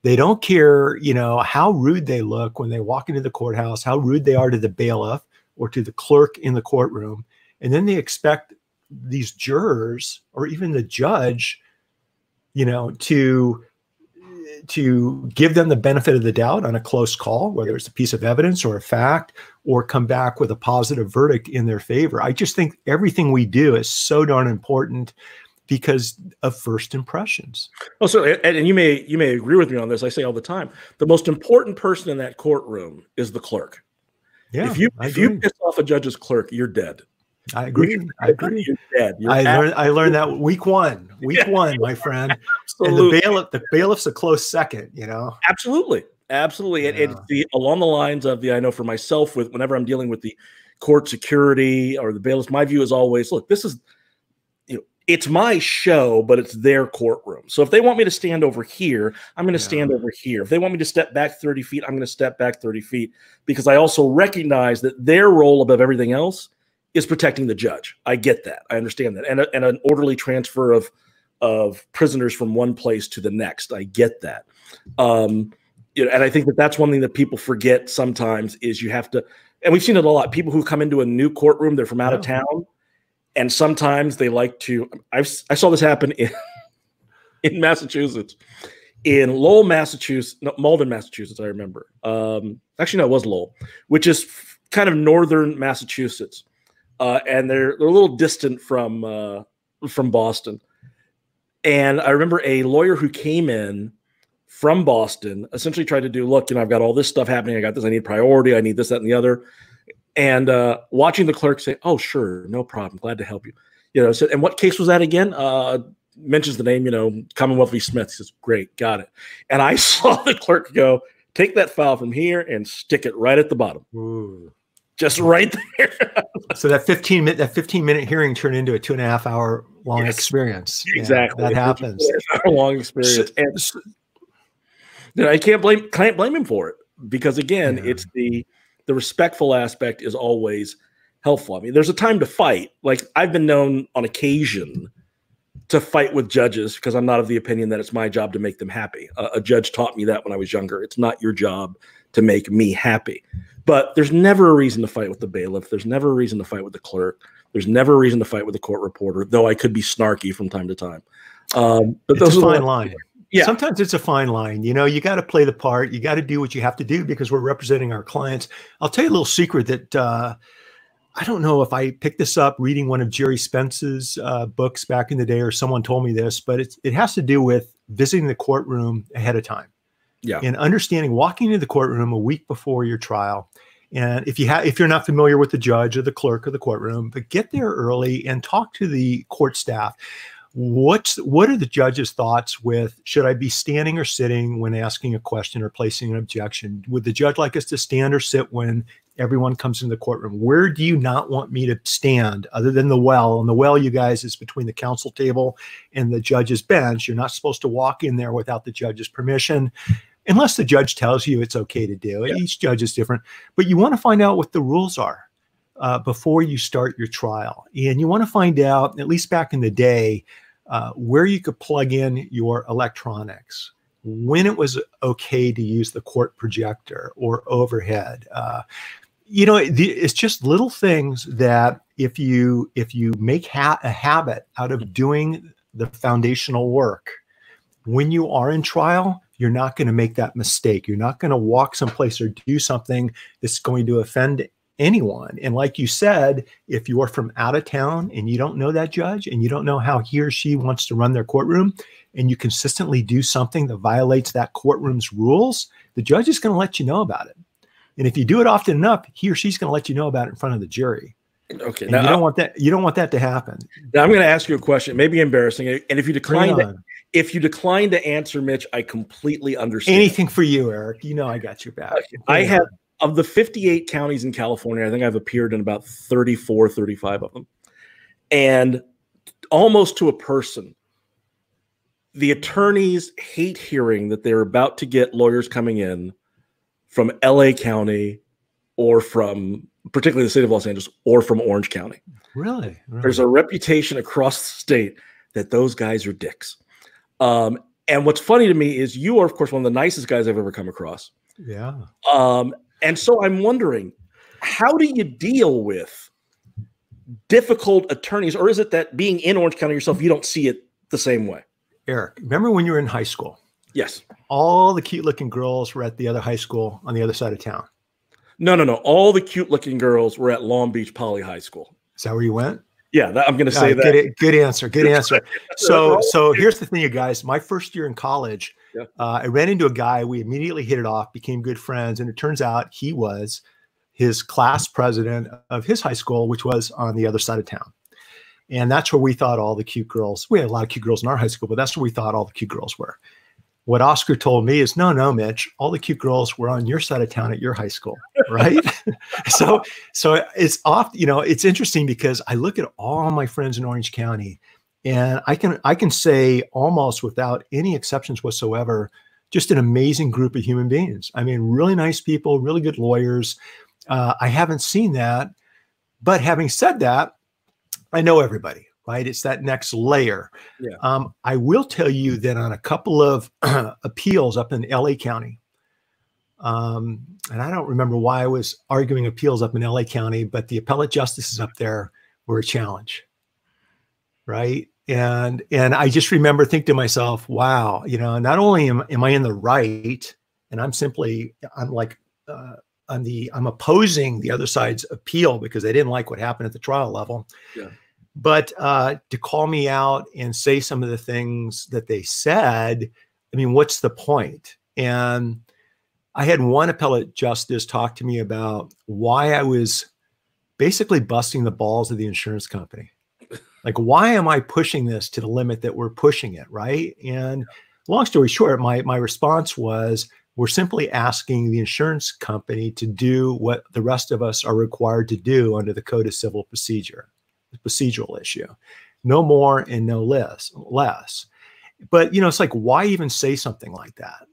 They don't care, you know, how rude they look when they walk into the courthouse, how rude they are to the bailiff or to the clerk in the courtroom. And then they expect these jurors or even the judge, you know, to to give them the benefit of the doubt on a close call, whether it's a piece of evidence or a fact, or come back with a positive verdict in their favor. I just think everything we do is so darn important because of first impressions. Oh, so and, you may you may agree with me on this. I say all the time, the most important person in that courtroom is the clerk. Yeah, if you if you piss off a judge's clerk, you're dead. I agree. I agree. I learned. I learned that week one. Week yeah. one, my friend. Absolutely. And the bailiff. The bailiff's a close second. You know. Absolutely. Absolutely. Yeah. And it's the along the lines of the I know for myself with whenever I'm dealing with the court security or the bailiffs. My view is always, look, this is you know it's my show, but it's their courtroom. So if they want me to stand over here, I'm going to yeah. stand over here. If they want me to step back 30 feet, I'm going to step back 30 feet because I also recognize that their role above everything else is protecting the judge. I get that. I understand that. And, a, and an orderly transfer of, of prisoners from one place to the next. I get that. Um, you know, and I think that that's one thing that people forget sometimes is you have to, and we've seen it a lot. People who come into a new courtroom, they're from out yeah. of town and sometimes they like to. I've, I saw this happen in in Massachusetts, in Lowell, Massachusetts, no, Malden, Massachusetts. I remember. Um, actually, no, it was Lowell, which is kind of northern Massachusetts, uh, and they're they're a little distant from uh, from Boston. And I remember a lawyer who came in from Boston essentially tried to do, look, you know, I've got all this stuff happening. I got this. I need priority. I need this, that, and the other and uh, watching the clerk say, "Oh, sure, no problem, glad to help you." You know, so and what case was that again? Uh, mentions the name, you know, Commonwealth v. Smith. He says, "Great, got it." And I saw the clerk go, "Take that file from here and stick it right at the bottom." Ooh. Just right there. so that fifteen minute that fifteen minute hearing turned into a two and a half hour long yes, experience. Exactly, yeah, that happens. long experience, so, and I can't blame can't blame him for it because again, yeah. it's the the respectful aspect is always helpful. I mean, there's a time to fight. Like I've been known on occasion to fight with judges because I'm not of the opinion that it's my job to make them happy. Uh, a judge taught me that when I was younger. It's not your job to make me happy. But there's never a reason to fight with the bailiff. There's never a reason to fight with the clerk. There's never a reason to fight with the court reporter, though I could be snarky from time to time. Um, but it's those a fine line yeah. Sometimes it's a fine line. You know, you got to play the part. You got to do what you have to do because we're representing our clients. I'll tell you a little secret that uh, I don't know if I picked this up reading one of Gerry Spence's uh, books back in the day, or someone told me this, but it's, it has to do with visiting the courtroom ahead of time. Yeah. And understanding walking into the courtroom a week before your trial. And if you have, if you're not familiar with the judge or the clerk of the courtroom, but get there early and talk to the court staff. What's what are the judge's thoughts with should i be standing or sitting when asking a question or placing an objection? Would the judge like us to stand or sit when everyone comes into the courtroom? Where do you not want me to stand other than the well? And the well you guys is between the counsel table and the judge's bench. You're not supposed to walk in there without the judge's permission unless the judge tells you it's okay to do it yeah. each judge is different but you want to find out what the rules are uh, before you start your trial. And you want to find out, at least back in the day, uh, where you could plug in your electronics, when it was okay to use the court projector or overhead. Uh, you know, the, it's just little things that if you if you make ha- a habit out of doing the foundational work, when you are in trial, you're not going to make that mistake. You're not going to walk someplace or do something that's going to offend anyone. And like you said, if you're from out of town and you don't know that judge and you don't know how he or she wants to run their courtroom, and you consistently do something that violates that courtroom's rules, the judge is going to let you know about it. And if you do it often enough, he or she's going to let you know about it in front of the jury. Okay. now, you don't want that. You don't want that to happen. Now I'm going to ask you a question, maybe embarrassing. And if you decline to, if you decline to answer, Mitch, I completely understand. Anything for you, Eric. You know I got your back. I have of the 58 counties in California, I think I've appeared in about 34, 35 of them. And almost to a person, the attorneys hate hearing that they're about to get lawyers coming in from LA County or from particularly the state of Los Angeles or from Orange County. Really? really? There's a reputation across the state that those guys are dicks. Um, and what's funny to me is you are, of course, one of the nicest guys I've ever come across. Yeah. Um, and so I'm wondering, how do you deal with difficult attorneys, or is it that being in Orange County yourself, you don't see it the same way? Eric, remember when you were in high school? Yes. All the cute looking girls were at the other high school on the other side of town. No, no, no. All the cute looking girls were at Long Beach Poly High School. Is that where you went? Yeah, that, I'm going to say that. Good, good, answer. Good answer. So, so here's the thing, you guys. My first year in college, yeah. uh, I ran into a guy. We immediately hit it off, became good friends, and it turns out he was his class president of his high school, which was on the other side of town. And that's where we thought all the cute girls. We had a lot of cute girls in our high school, but that's where we thought all the cute girls were. What Oscar told me is, no, no, Mitch, all the cute girls were on your side of town at your high school, right? so, so it's off. You know, it's interesting because I look at all my friends in Orange County, and I can I can say almost without any exceptions whatsoever, just an amazing group of human beings. I mean, really nice people, really good lawyers. Uh, I haven't seen that, but having said that, I know everybody right? It's that next layer. Yeah. Um, I will tell you that on a couple of appeals up in LA County, um, and I don't remember why I was arguing appeals up in LA County, but the appellate justices up there were a challenge, right? And and I just remember thinking to myself, wow, you know, not only am, am I in the right, and I'm simply I'm like uh, I'm the I'm opposing the other side's appeal because they didn't like what happened at the trial level. Yeah but uh, to call me out and say some of the things that they said, I mean, what's the point? And I had one appellate justice talk to me about why I was basically busting the balls of the insurance company. Like, why am I pushing this to the limit that we're pushing it? Right. And long story short, my, my response was we're simply asking the insurance company to do what the rest of us are required to do under the Code of Civil Procedure procedural issue. No more and no less. Less. But you know, it's like, why even say something like that?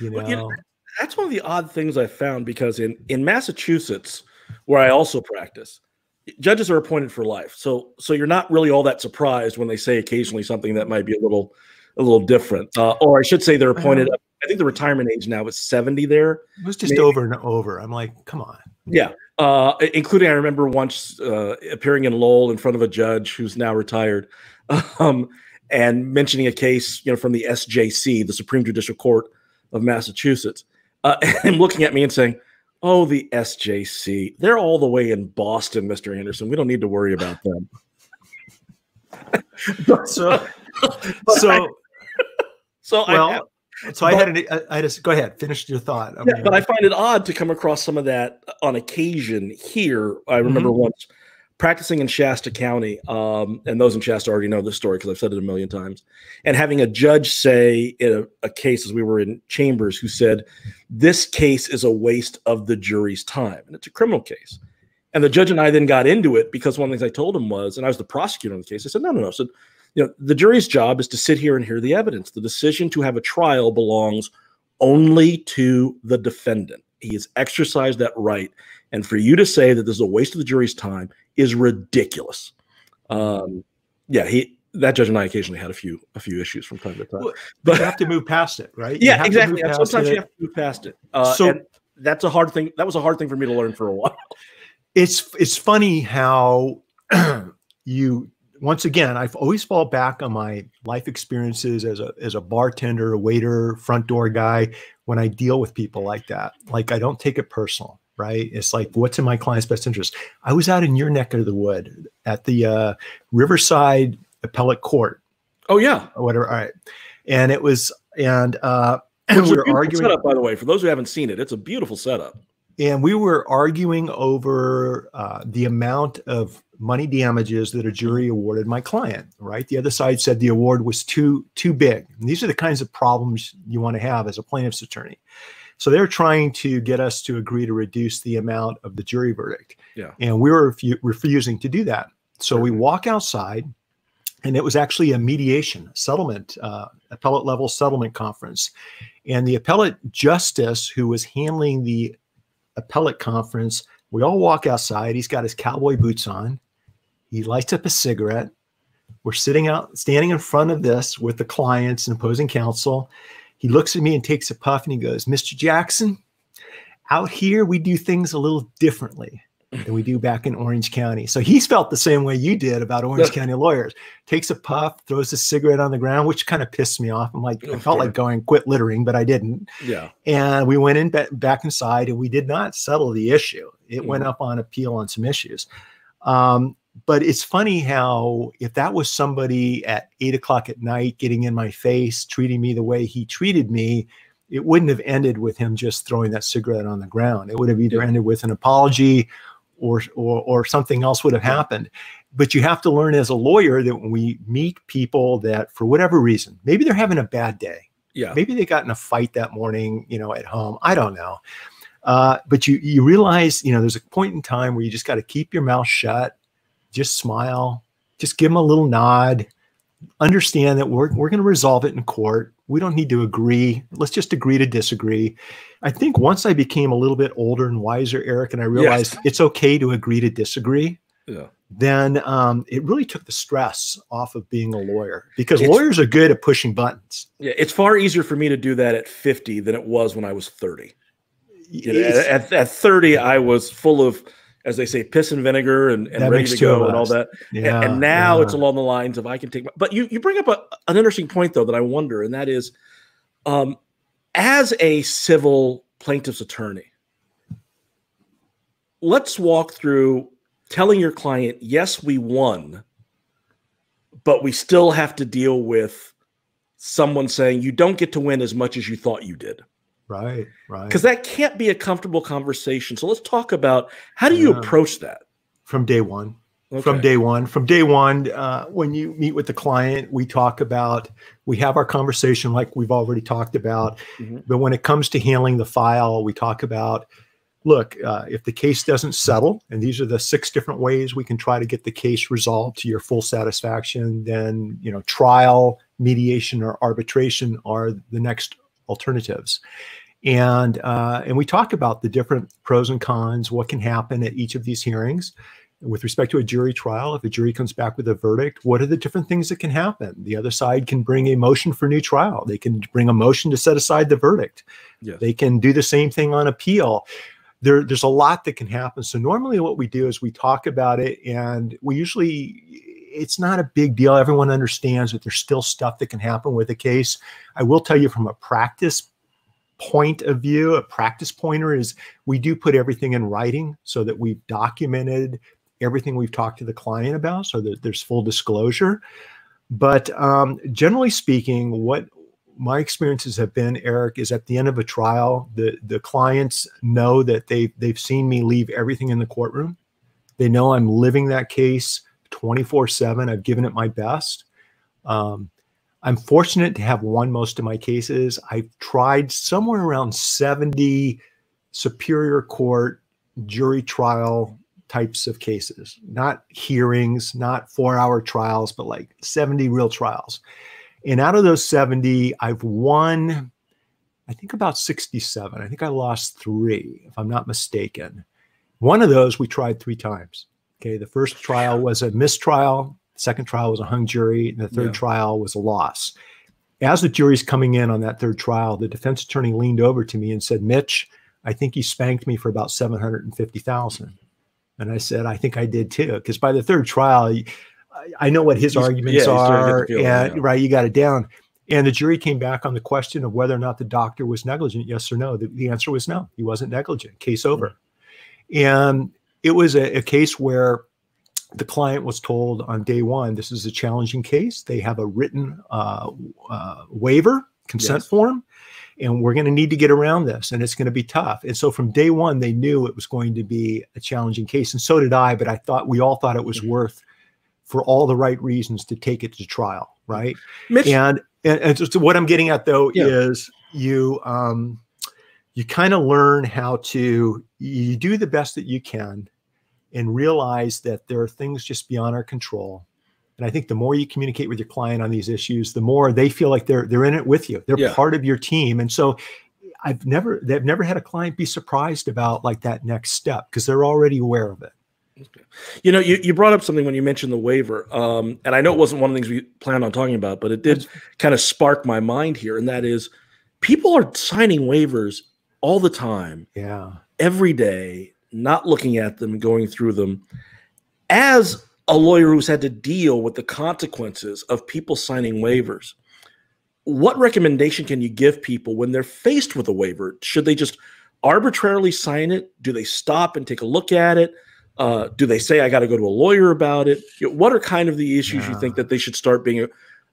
You know, well, you know that's one of the odd things I found because in in Massachusetts, where I also practice, judges are appointed for life. So so you're not really all that surprised when they say occasionally something that might be a little a little different. Uh, or I should say they're appointed. Uh-huh. I think the retirement age now is 70 there. It was just Maybe. over and over. I'm like, come on. Yeah. Uh, including I remember once uh, appearing in Lowell in front of a judge who's now retired, um, and mentioning a case, you know, from the SJC, the Supreme Judicial Court of Massachusetts, uh, and looking at me and saying, "Oh, the SJC, they're all the way in Boston, Mister Anderson. We don't need to worry about them." so, so, so well, I, so but, I had an, I just go ahead, finish your thought. I yeah, but I find it odd to come across some of that on occasion here. I remember mm-hmm. once practicing in Shasta County, um, and those in Shasta already know this story because I've said it a million times, and having a judge say in a, a case as we were in chambers who said, This case is a waste of the jury's time. And it's a criminal case. And the judge and I then got into it because one of the things I told him was, and I was the prosecutor on the case, I said, No, no, no. I said, you know, the jury's job is to sit here and hear the evidence. The decision to have a trial belongs only to the defendant. He has exercised that right. And for you to say that this is a waste of the jury's time is ridiculous. Um, yeah, he that judge and I occasionally had a few a few issues from time to time. Well, but you have to move past it, right? Yeah, exactly. Sometimes it. you have to move past it. Uh, so that's a hard thing. That was a hard thing for me to learn for a while. It's it's funny how you once again, I've always fall back on my life experiences as a as a bartender, a waiter, front door guy when I deal with people like that. Like I don't take it personal, right? It's like what's in my client's best interest. I was out in your neck of the wood at the uh, Riverside Appellate Court. Oh yeah, or whatever. All right, and it was and uh, and we were arguing. Setup, by the way, for those who haven't seen it, it's a beautiful setup. And we were arguing over uh, the amount of money damages that a jury awarded my client right? The other side said the award was too too big. And these are the kinds of problems you want to have as a plaintiff's attorney. So they're trying to get us to agree to reduce the amount of the jury verdict. Yeah. And we were refu- refusing to do that. So we walk outside and it was actually a mediation settlement uh, appellate level settlement conference. And the appellate justice who was handling the appellate conference we all walk outside he's got his cowboy boots on he lights up a cigarette. We're sitting out, standing in front of this with the clients and opposing counsel. He looks at me and takes a puff and he goes, Mr. Jackson, out here we do things a little differently than we do back in Orange County. So he's felt the same way you did about Orange County lawyers. Takes a puff, throws a cigarette on the ground, which kind of pissed me off. I'm like, I felt like going quit littering, but I didn't. Yeah. And we went in back inside and we did not settle the issue. It mm-hmm. went up on appeal on some issues. Um, but it's funny how if that was somebody at eight o'clock at night getting in my face, treating me the way he treated me, it wouldn't have ended with him just throwing that cigarette on the ground. It would have either ended with an apology or or, or something else would have happened. But you have to learn as a lawyer that when we meet people that for whatever reason, maybe they're having a bad day, Yeah. Maybe they got in a fight that morning, you know, at home. I don't know. Uh, but you you realize, you know, there's a point in time where you just got to keep your mouth shut, just smile, just give them a little nod, understand that we're we're going to resolve it in court. We don't need to agree. Let's just agree to disagree. I think once I became a little bit older and wiser, Eric, and I realized Yes. it's okay to agree to disagree Yeah. then um, it really took the stress off of being a lawyer because It's- lawyers are good at pushing buttons. Yeah. It's far easier for me to do that at 50 than it was when I was 30. You know, at, at 30, I was full of, as they say, piss and vinegar and, and ready to go and all that. And- yeah, and now yeah. it's along the lines of I can take my, but you, you bring up a, an interesting point though that I wonder, and that is um, as a civil plaintiff's attorney, let's walk through telling your client, yes, we won, but we still have to deal with someone saying you don't get to win as much as you thought you did right, right. because that can't be a comfortable conversation. So let's talk about how do you Yeah. approach that? From day one, from day one, from day one, uh, when you meet with the client, we talk about, we have our conversation like we've already talked about. Mhm. But when it comes to handling the file, we talk about, look, uh, if the case doesn't settle, and these are the six different ways we can try to get the case resolved to your full satisfaction, then you know, trial, mediation, or arbitration are the next alternatives. And uh, and we talk about the different pros and cons, what can happen at each of these hearings. With respect to a jury trial, if a jury comes back with a verdict, what are the different things that can happen? The other side can bring a motion for new trial. They can bring a motion to set aside the verdict. Yes. They can do the same thing on appeal. There, there's a lot that can happen. So normally, what we do is we talk about it, and we usually it's not a big deal. Everyone understands that there's still stuff that can happen with a case. I will tell you from a practice point of view, a practice pointer is we do put everything in writing so that we've documented everything we've talked to the client about so that there's full disclosure. But um, generally speaking, what my experiences have been, Eric, is at the end of a trial, the the clients know that they they've seen me leave everything in the courtroom. They know I'm living that case 24 7. I've given it my best. Um, I'm fortunate to have won most of my cases. I've tried somewhere around 70 superior court jury trial types of cases, not hearings, not four hour trials, but like 70 real trials. And out of those 70, I've won, I think about 67. I think I lost three, if I'm not mistaken. One of those we tried three times. Okay. The first trial was a mistrial, second trial was a hung jury, and the third Yeah. trial was a loss. As the jury's coming in on that third trial, the defense attorney leaned over to me and said, Mitch, I think you spanked me for about 750,000. And I said, I think I did too. Because by the third trial, I, know what his He's- arguments yeah, he's starting to get are. and yeah. right, you got it down. And the jury came back on the question of whether or not the doctor was negligent, yes or no. The, the answer was no, he wasn't negligent. Case over. Hmm. And it was a, a case where the client was told on day one, this is a challenging case. They have a written uh, uh, waiver, consent Yes. form, and we're going to need to get around this, and it's going to be tough. And so from day one, they knew it was going to be a challenging case, and so did I. But I thought we all thought it was Mhm. worth, for all the right reasons, to take it to trial, right? Mitch, and and, and so, so what I'm getting at though Yeah. is you um you kind of learn how to you do the best that you can and realize that there are things just beyond our control. And I think the more you communicate with your client on these issues, the more they feel like they're they're in it with you. They're Yeah. part of your team. And so I've never they've never had a client be surprised about like that next step because they're already aware of it. you know, you, you brought up something when you mentioned the waiver. Um, and I know it wasn't one of the things we planned on talking about, but it did kind of spark my mind here. And that is people are signing waivers all the time, Yeah. every day, not looking at them, going through them. As a lawyer who's had to deal with the consequences of people signing waivers, what recommendation can you give people when they're faced with a waiver? Should they just arbitrarily sign it? Do they stop and take a look at it? Uh, do they say I got to go to a lawyer about it? What are kind of the issues you think that they should start being,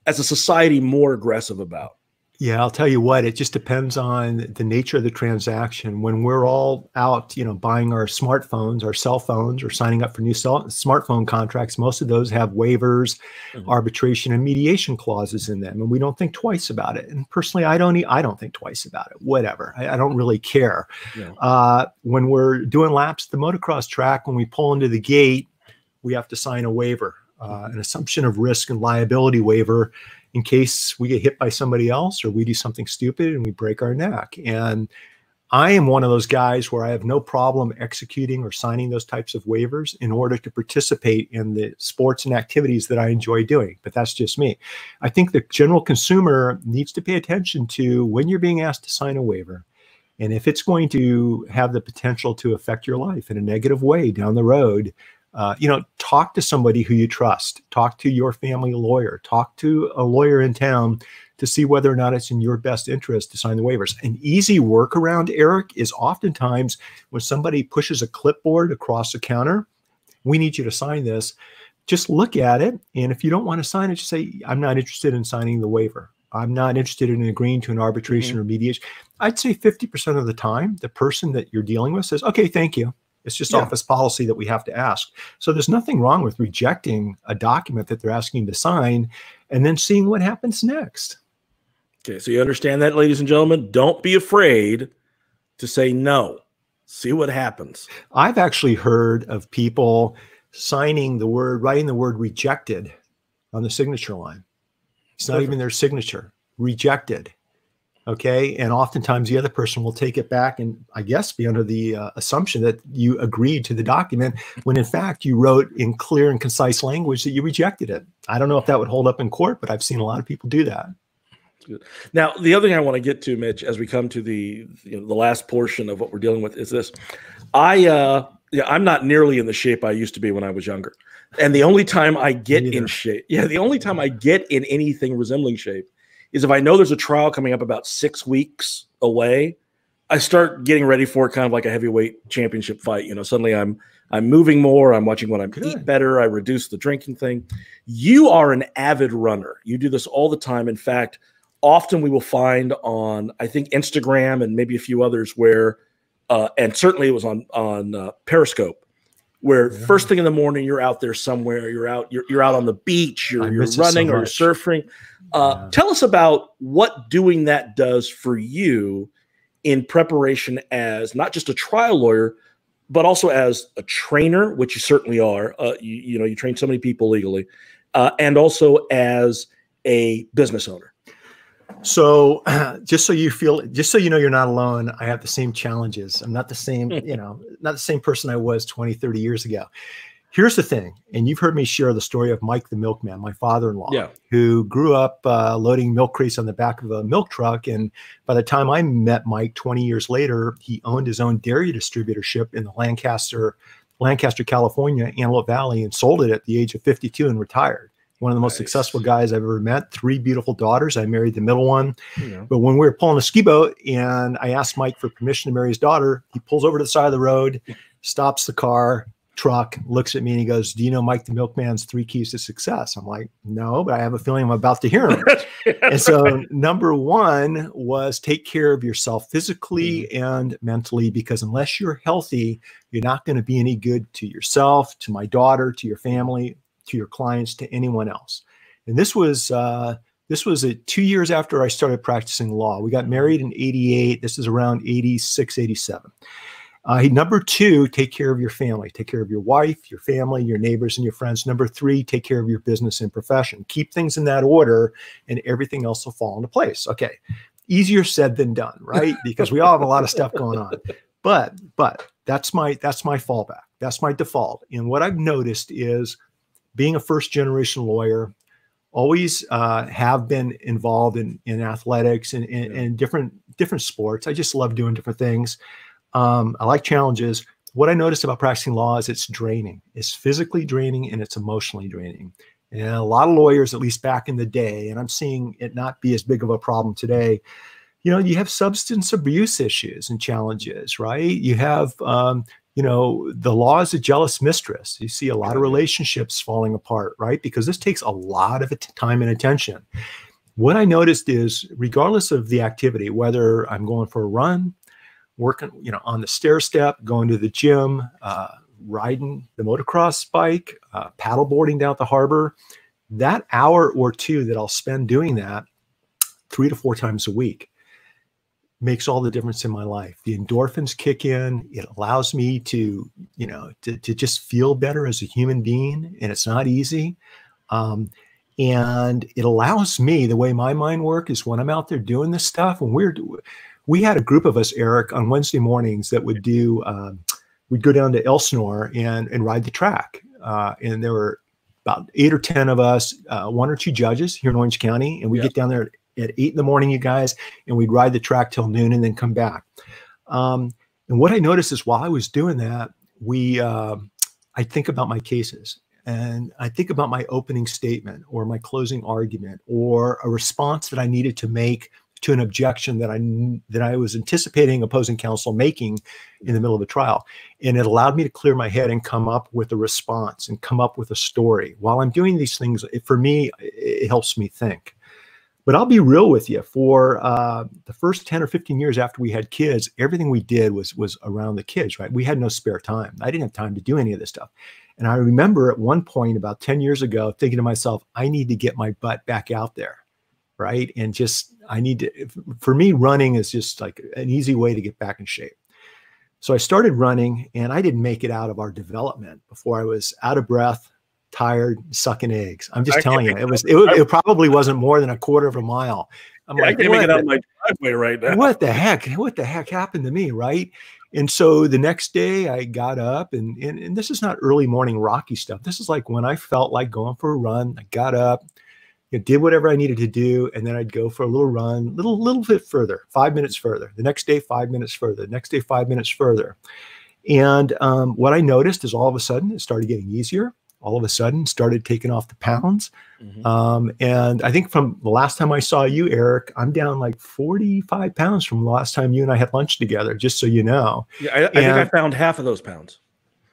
as a society, more aggressive about? Yeah, I'll tell you what, it just depends on the nature of the transaction. When we're all out, you know, buying our smartphones, our cell phones, or signing up for new cell, smartphone contracts, most of those have waivers, mm-hmm. arbitration, and mediation clauses in them, and we don't think twice about it. And personally, I don't. I don't think twice about it. Whatever, I, I don't really care. Yeah. Uh, when we're doing laps at the motocross track, when we pull into the gate, we have to sign a waiver, uh, mm-hmm. an assumption of risk and liability waiver in case we get hit by somebody else or we do something stupid and we break our neck. And I am one of those guys where I have no problem executing or signing those types of waivers in order to participate in the sports and activities that I enjoy doing. But that's just me. I think the general consumer needs to pay attention to when you're being asked to sign a waiver. And if it's going to have the potential to affect your life in a negative way down the road, uh, you know, talk to somebody who you trust. Talk to your family lawyer. Talk to a lawyer in town to see whether or not it's in your best interest to sign the waivers. An easy workaround, Eric, is oftentimes when somebody pushes a clipboard across the counter, we need you to sign this. Just look at it. And if you don't want to sign it, just say, I'm not interested in signing the waiver. I'm not interested in agreeing to an arbitration mm-hmm. or mediation. I'd say 50% of the time, the person that you're dealing with says, okay, thank you. It's just yeah. office policy that we have to ask. So there's nothing wrong with rejecting a document that they're asking to sign and then seeing what happens next. Okay, so you understand that, ladies and gentlemen. Don't be afraid to say no. See what happens. I've actually heard of people signing the word, writing the word rejected on the signature line. It's not Perfect. even their signature. Rejected. Okay. And oftentimes the other person will take it back and I guess be under the uh, assumption that you agreed to the document when in fact you wrote in clear and concise language that you rejected it. I don't know if that would hold up in court, but I've seen a lot of people do that. Now, the other thing I want to get to, Mitch, as we come to the you know, the last portion of what we're dealing with, is this: I uh, yeah, I'm not nearly in the shape I used to be when I was younger, and the only time I get in shape, yeah, the only time I get in anything resembling shape is if I know there's a trial coming up about six weeks away, I start getting ready for kind of like a heavyweight championship fight. You know, suddenly I'm I'm moving more. I'm watching what I'm Good. eat better. I reduce the drinking thing. You are an avid runner. You do this all the time. In fact, often we will find on I think Instagram and maybe a few others where, uh, and certainly it was on on uh, Periscope where yeah. first thing in the morning you're out there somewhere you're out you're, you're out on the beach you're, you're running so or you're surfing uh, yeah. tell us about what doing that does for you in preparation as not just a trial lawyer but also as a trainer which you certainly are uh, you, you, know you train so many people legally uh, and also as a business owner so just so you feel, just so you know, you're not alone. I have the same challenges. I'm not the same, you know, not the same person I was 20, 30 years ago. Here's the thing, and you've heard me share the story of Mike the milkman, my father-in-law, yeah. who grew up uh, loading milk crates on the back of a milk truck. And by the time I met Mike 20 years later, he owned his own dairy distributorship in the Lancaster, Lancaster, California, Antelope Valley, and sold it at the age of 52 and retired one of the most nice. successful guys I've ever met. Three beautiful daughters. I married the middle one. Yeah. But when we were pulling a ski boat and I asked Mike for permission to marry his daughter, he pulls over to the side of the road, stops the car, truck, looks at me and he goes, Do you know Mike the Milkman's three keys to success? I'm like, No, but I have a feeling I'm about to hear them. and so, number one was take care of yourself physically mm-hmm. and mentally, because unless you're healthy, you're not going to be any good to yourself, to my daughter, to your family, to your clients, to anyone else. And this was uh, this was a, two years after I started practicing law. We got married in 88. This is around 86, 87. Uh, number two, take care of your family. Take care of your wife, your family, your neighbors, and your friends. Number three, take care of your business and profession. Keep things in that order, and everything else will fall into place. Okay, easier said than done, right? Because we all have a lot of stuff going on. But but that's my that's my fallback. That's my default. And what I've noticed is being a first generation lawyer, always uh, have been involved in in athletics and, and, yeah. and, different different sports. I just love doing different things. Um, I like challenges. What I noticed about practicing law is it's draining. It's physically draining and it's emotionally draining. And a lot of lawyers, at least back in the day, and I'm seeing it not be as big of a problem today. You know, you have substance abuse issues and challenges, right? You have um, you know, the law is a jealous mistress. You see a lot of relationships falling apart, right? Because this takes a lot of time and attention. what I noticed is, regardless of the activity, whether I'm going for a run, working, you know, on the stair step, going to the gym, uh, riding the motocross bike, uh, paddleboarding down at the harbor, that hour or two that I'll spend doing that three to four times a week makes all the difference in my life. The endorphins kick in. It allows me to, you know, to, to just feel better as a human being. And it's not easy. Um, and it allows me the way my mind works is when I'm out there doing this stuff. When we're, we had a group of us, Eric, on Wednesday mornings that would do, um, we'd go down to Elsinore and, and ride the track. Uh, and there were about eight or 10 of us, uh, one or two judges here in Orange County. And we yep. get down there at eight in the morning, you guys, and we'd ride the track till noon and then come back. Um, and what I noticed is while I was doing that, we, uh, I think about my cases and I think about my opening statement or my closing argument or a response that I needed to make to an objection that I that I was anticipating opposing counsel making in the middle of the trial, and it allowed me to clear my head and come up with a response and come up with a story. While I'm doing these things, it, for me, it helps me think. But I'll be real with you. For uh, the first ten or fifteen years after we had kids, everything we did was was around the kids. Right? We had no spare time. I didn't have time to do any of this stuff. And I remember at one point about ten years ago, thinking to myself, I need to get my butt back out there, right? And just I need to. For me, running is just like an easy way to get back in shape. So I started running, and I didn't make it out of our development before I was out of breath, tired, sucking eggs. I'm just I telling you, it was it, it, probably wasn't more than a quarter of a mile. I'm yeah, like, I can't make it out my driveway right now. What the heck? What the heck happened to me, right? And so the next day I got up and, and, and this is not early morning rocky stuff. This is like when I felt like going for a run. I got up, you know, did whatever I needed to do, and then I'd go for a little run, little little bit further, five minutes further. The next day, five minutes further. The next day, five minutes further. And um, what I noticed is all of a sudden it started getting easier all of a sudden started taking off the pounds. Mm-hmm. Um, and I think from the last time I saw you, Eric, I'm down like 45 pounds from the last time you and I had lunch together, just so you know. Yeah, I, I think I found half of those pounds.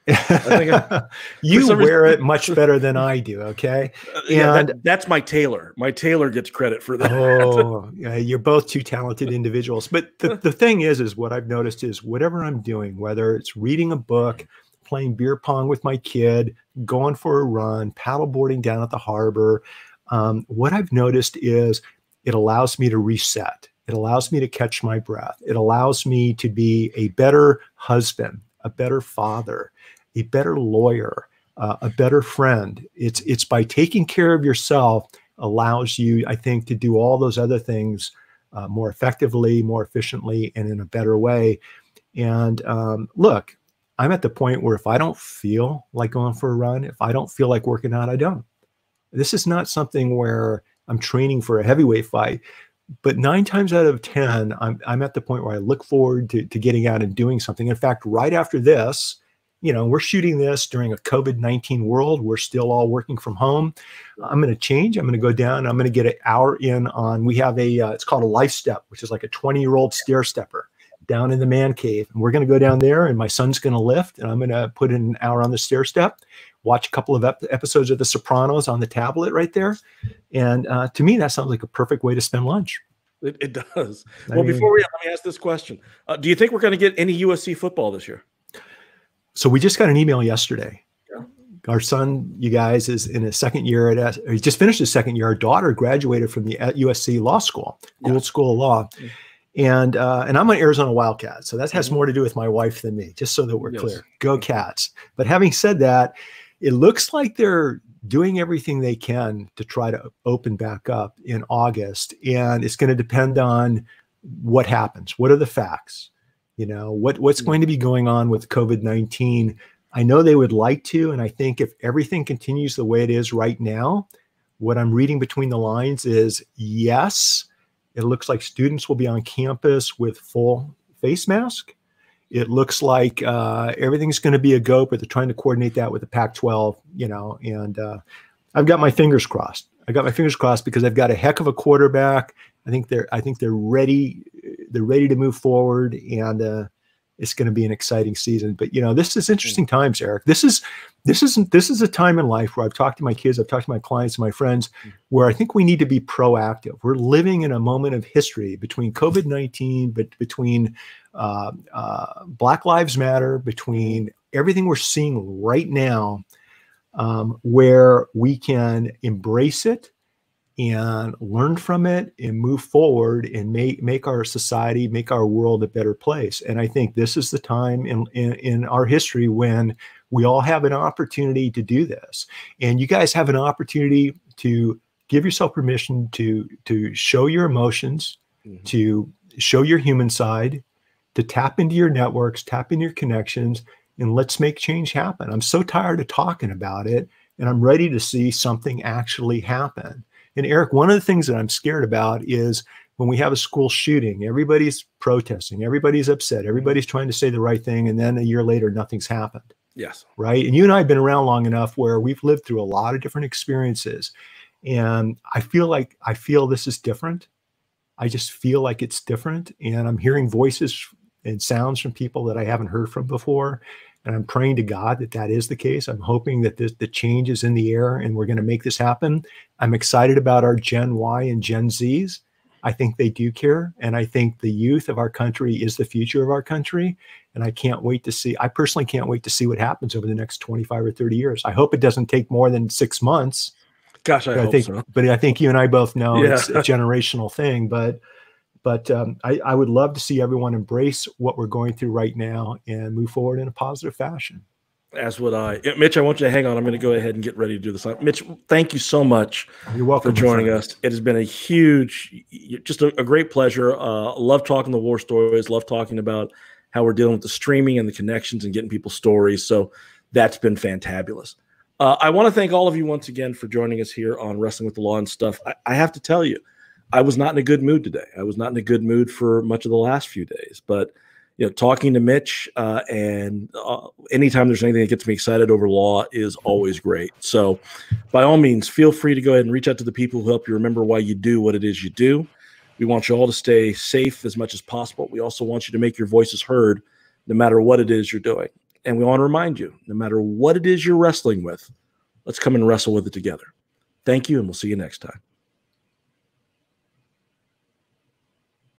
I, you wear reason, it much better than I do. Okay. Uh, yeah, and that, that's my tailor. My tailor gets credit for that. Oh, yeah, you're both two talented individuals. But the, the thing is, is what I've noticed is whatever I'm doing, whether it's reading a book, playing beer pong with my kid, going for a run, paddleboarding down at the harbor. Um, what I've noticed is it allows me to reset. It allows me to catch my breath. It allows me to be a better husband, a better father, a better lawyer, uh, a better friend. It's it's by taking care of yourself allows you, I think, to do all those other things uh, more effectively, more efficiently, and in a better way. And um, look, I'm at the point where if I don't feel like going for a run, if I don't feel like working out, I don't. This is not something where I'm training for a heavyweight fight, but nine times out of 10, I'm, I'm at the point where I look forward to, to getting out and doing something. In fact, right after this, you know, we're shooting this during a COVID 19 world. We're still all working from home. I'm going to change. I'm going to go down. I'm going to get an hour in on, we have a, uh, it's called a life step, which is like a 20 year old stair stepper down in the man cave. And we're going to go down there, and my son's going to lift, and I'm going to put in an hour on the stair step, watch a couple of ep- episodes of The Sopranos on the tablet right there. And uh, to me, that sounds like a perfect way to spend lunch. It, it does. I well, mean, before we let me ask this question: uh, Do you think we're going to get any USC football this year? So we just got an email yesterday. Our son, you guys, is in his second year at. He just finished his second year. Our daughter graduated from the USC Law School, Gould yeah. School of Law. Mm-hmm and uh, and I'm an Arizona Wildcat, so that has mm-hmm. more to do with my wife than me. Just so that we're yes. clear, go Cats! But having said that, it looks like they're doing everything they can to try to open back up in August, and it's going to depend on what happens. What are the facts? You know what what's mm-hmm. going to be going on with COVID nineteen. I know they would like to, and I think if everything continues the way it is right now, what I'm reading between the lines is yes it looks like students will be on campus with full face mask. It looks like uh, everything's going to be a go, but they're trying to coordinate that with the Pac-12, you know. And uh, I've got my fingers crossed. I got my fingers crossed because I've got a heck of a quarterback. I think they're I think they're ready. They're ready to move forward, and uh, it's going to be an exciting season. But you know, this is interesting times, Eric. This is this isn't this is a time in life where I've talked to my kids, I've talked to my clients my friends, where I think we need to be proactive. We're living in a moment of history between COVID nineteen, but between uh, uh, Black Lives Matter, between everything we're seeing right now, um, where we can embrace it and learn from it and move forward and make make our society, make our world a better place. And I think this is the time in, in, in our history when we all have an opportunity to do this. And you guys have an opportunity to give yourself permission to to show your emotions, mm-hmm. to show your human side, to tap into your networks, tap into your connections, and let's make change happen. I'm so tired of talking about it, and I'm ready to see something actually happen. And Eric, one of the things that I'm scared about is when we have a school shooting, everybody's protesting, everybody's upset, mm-hmm. everybody's trying to say the right thing, and then a year later, nothing's happened. Yes. Right. And you and I have been around long enough where we've lived through a lot of different experiences. And I feel like I feel this is different. I just feel like it's different. And I'm hearing voices and sounds from people that I haven't heard from before. And I'm praying to God that that is the case. I'm hoping that this, the change is in the air and we're going to make this happen. I'm excited about our Gen Y and Gen Zs. I think they do care. And I think the youth of our country is the future of our country. And I can't wait to see, I personally can't wait to see what happens over the next 25 or 30 years. I hope it doesn't take more than six months. Gosh, I, I think, so. but I think you and I both know yeah. it's a generational thing. But but um, I, I, would love to see everyone embrace what we're going through right now and move forward in a positive fashion. As would I. Mitch, I want you to hang on. I'm going to go ahead and get ready to do this. Mitch, thank you so much You're welcome for joining us. It has been a huge, just a, a great pleasure. Uh, love talking the war stories, love talking about how we're dealing with the streaming and the connections and getting people's stories. So that's been fantabulous. Uh, I want to thank all of you once again for joining us here on Wrestling with the Law and Stuff. I, I have to tell you, I was not in a good mood today. I was not in a good mood for much of the last few days. But you know, talking to Mitch uh, and uh, anytime there's anything that gets me excited over law is always great. So, by all means, feel free to go ahead and reach out to the people who help you remember why you do what it is you do. We want you all to stay safe as much as possible. We also want you to make your voices heard no matter what it is you're doing. And we want to remind you no matter what it is you're wrestling with, let's come and wrestle with it together. Thank you, and we'll see you next time.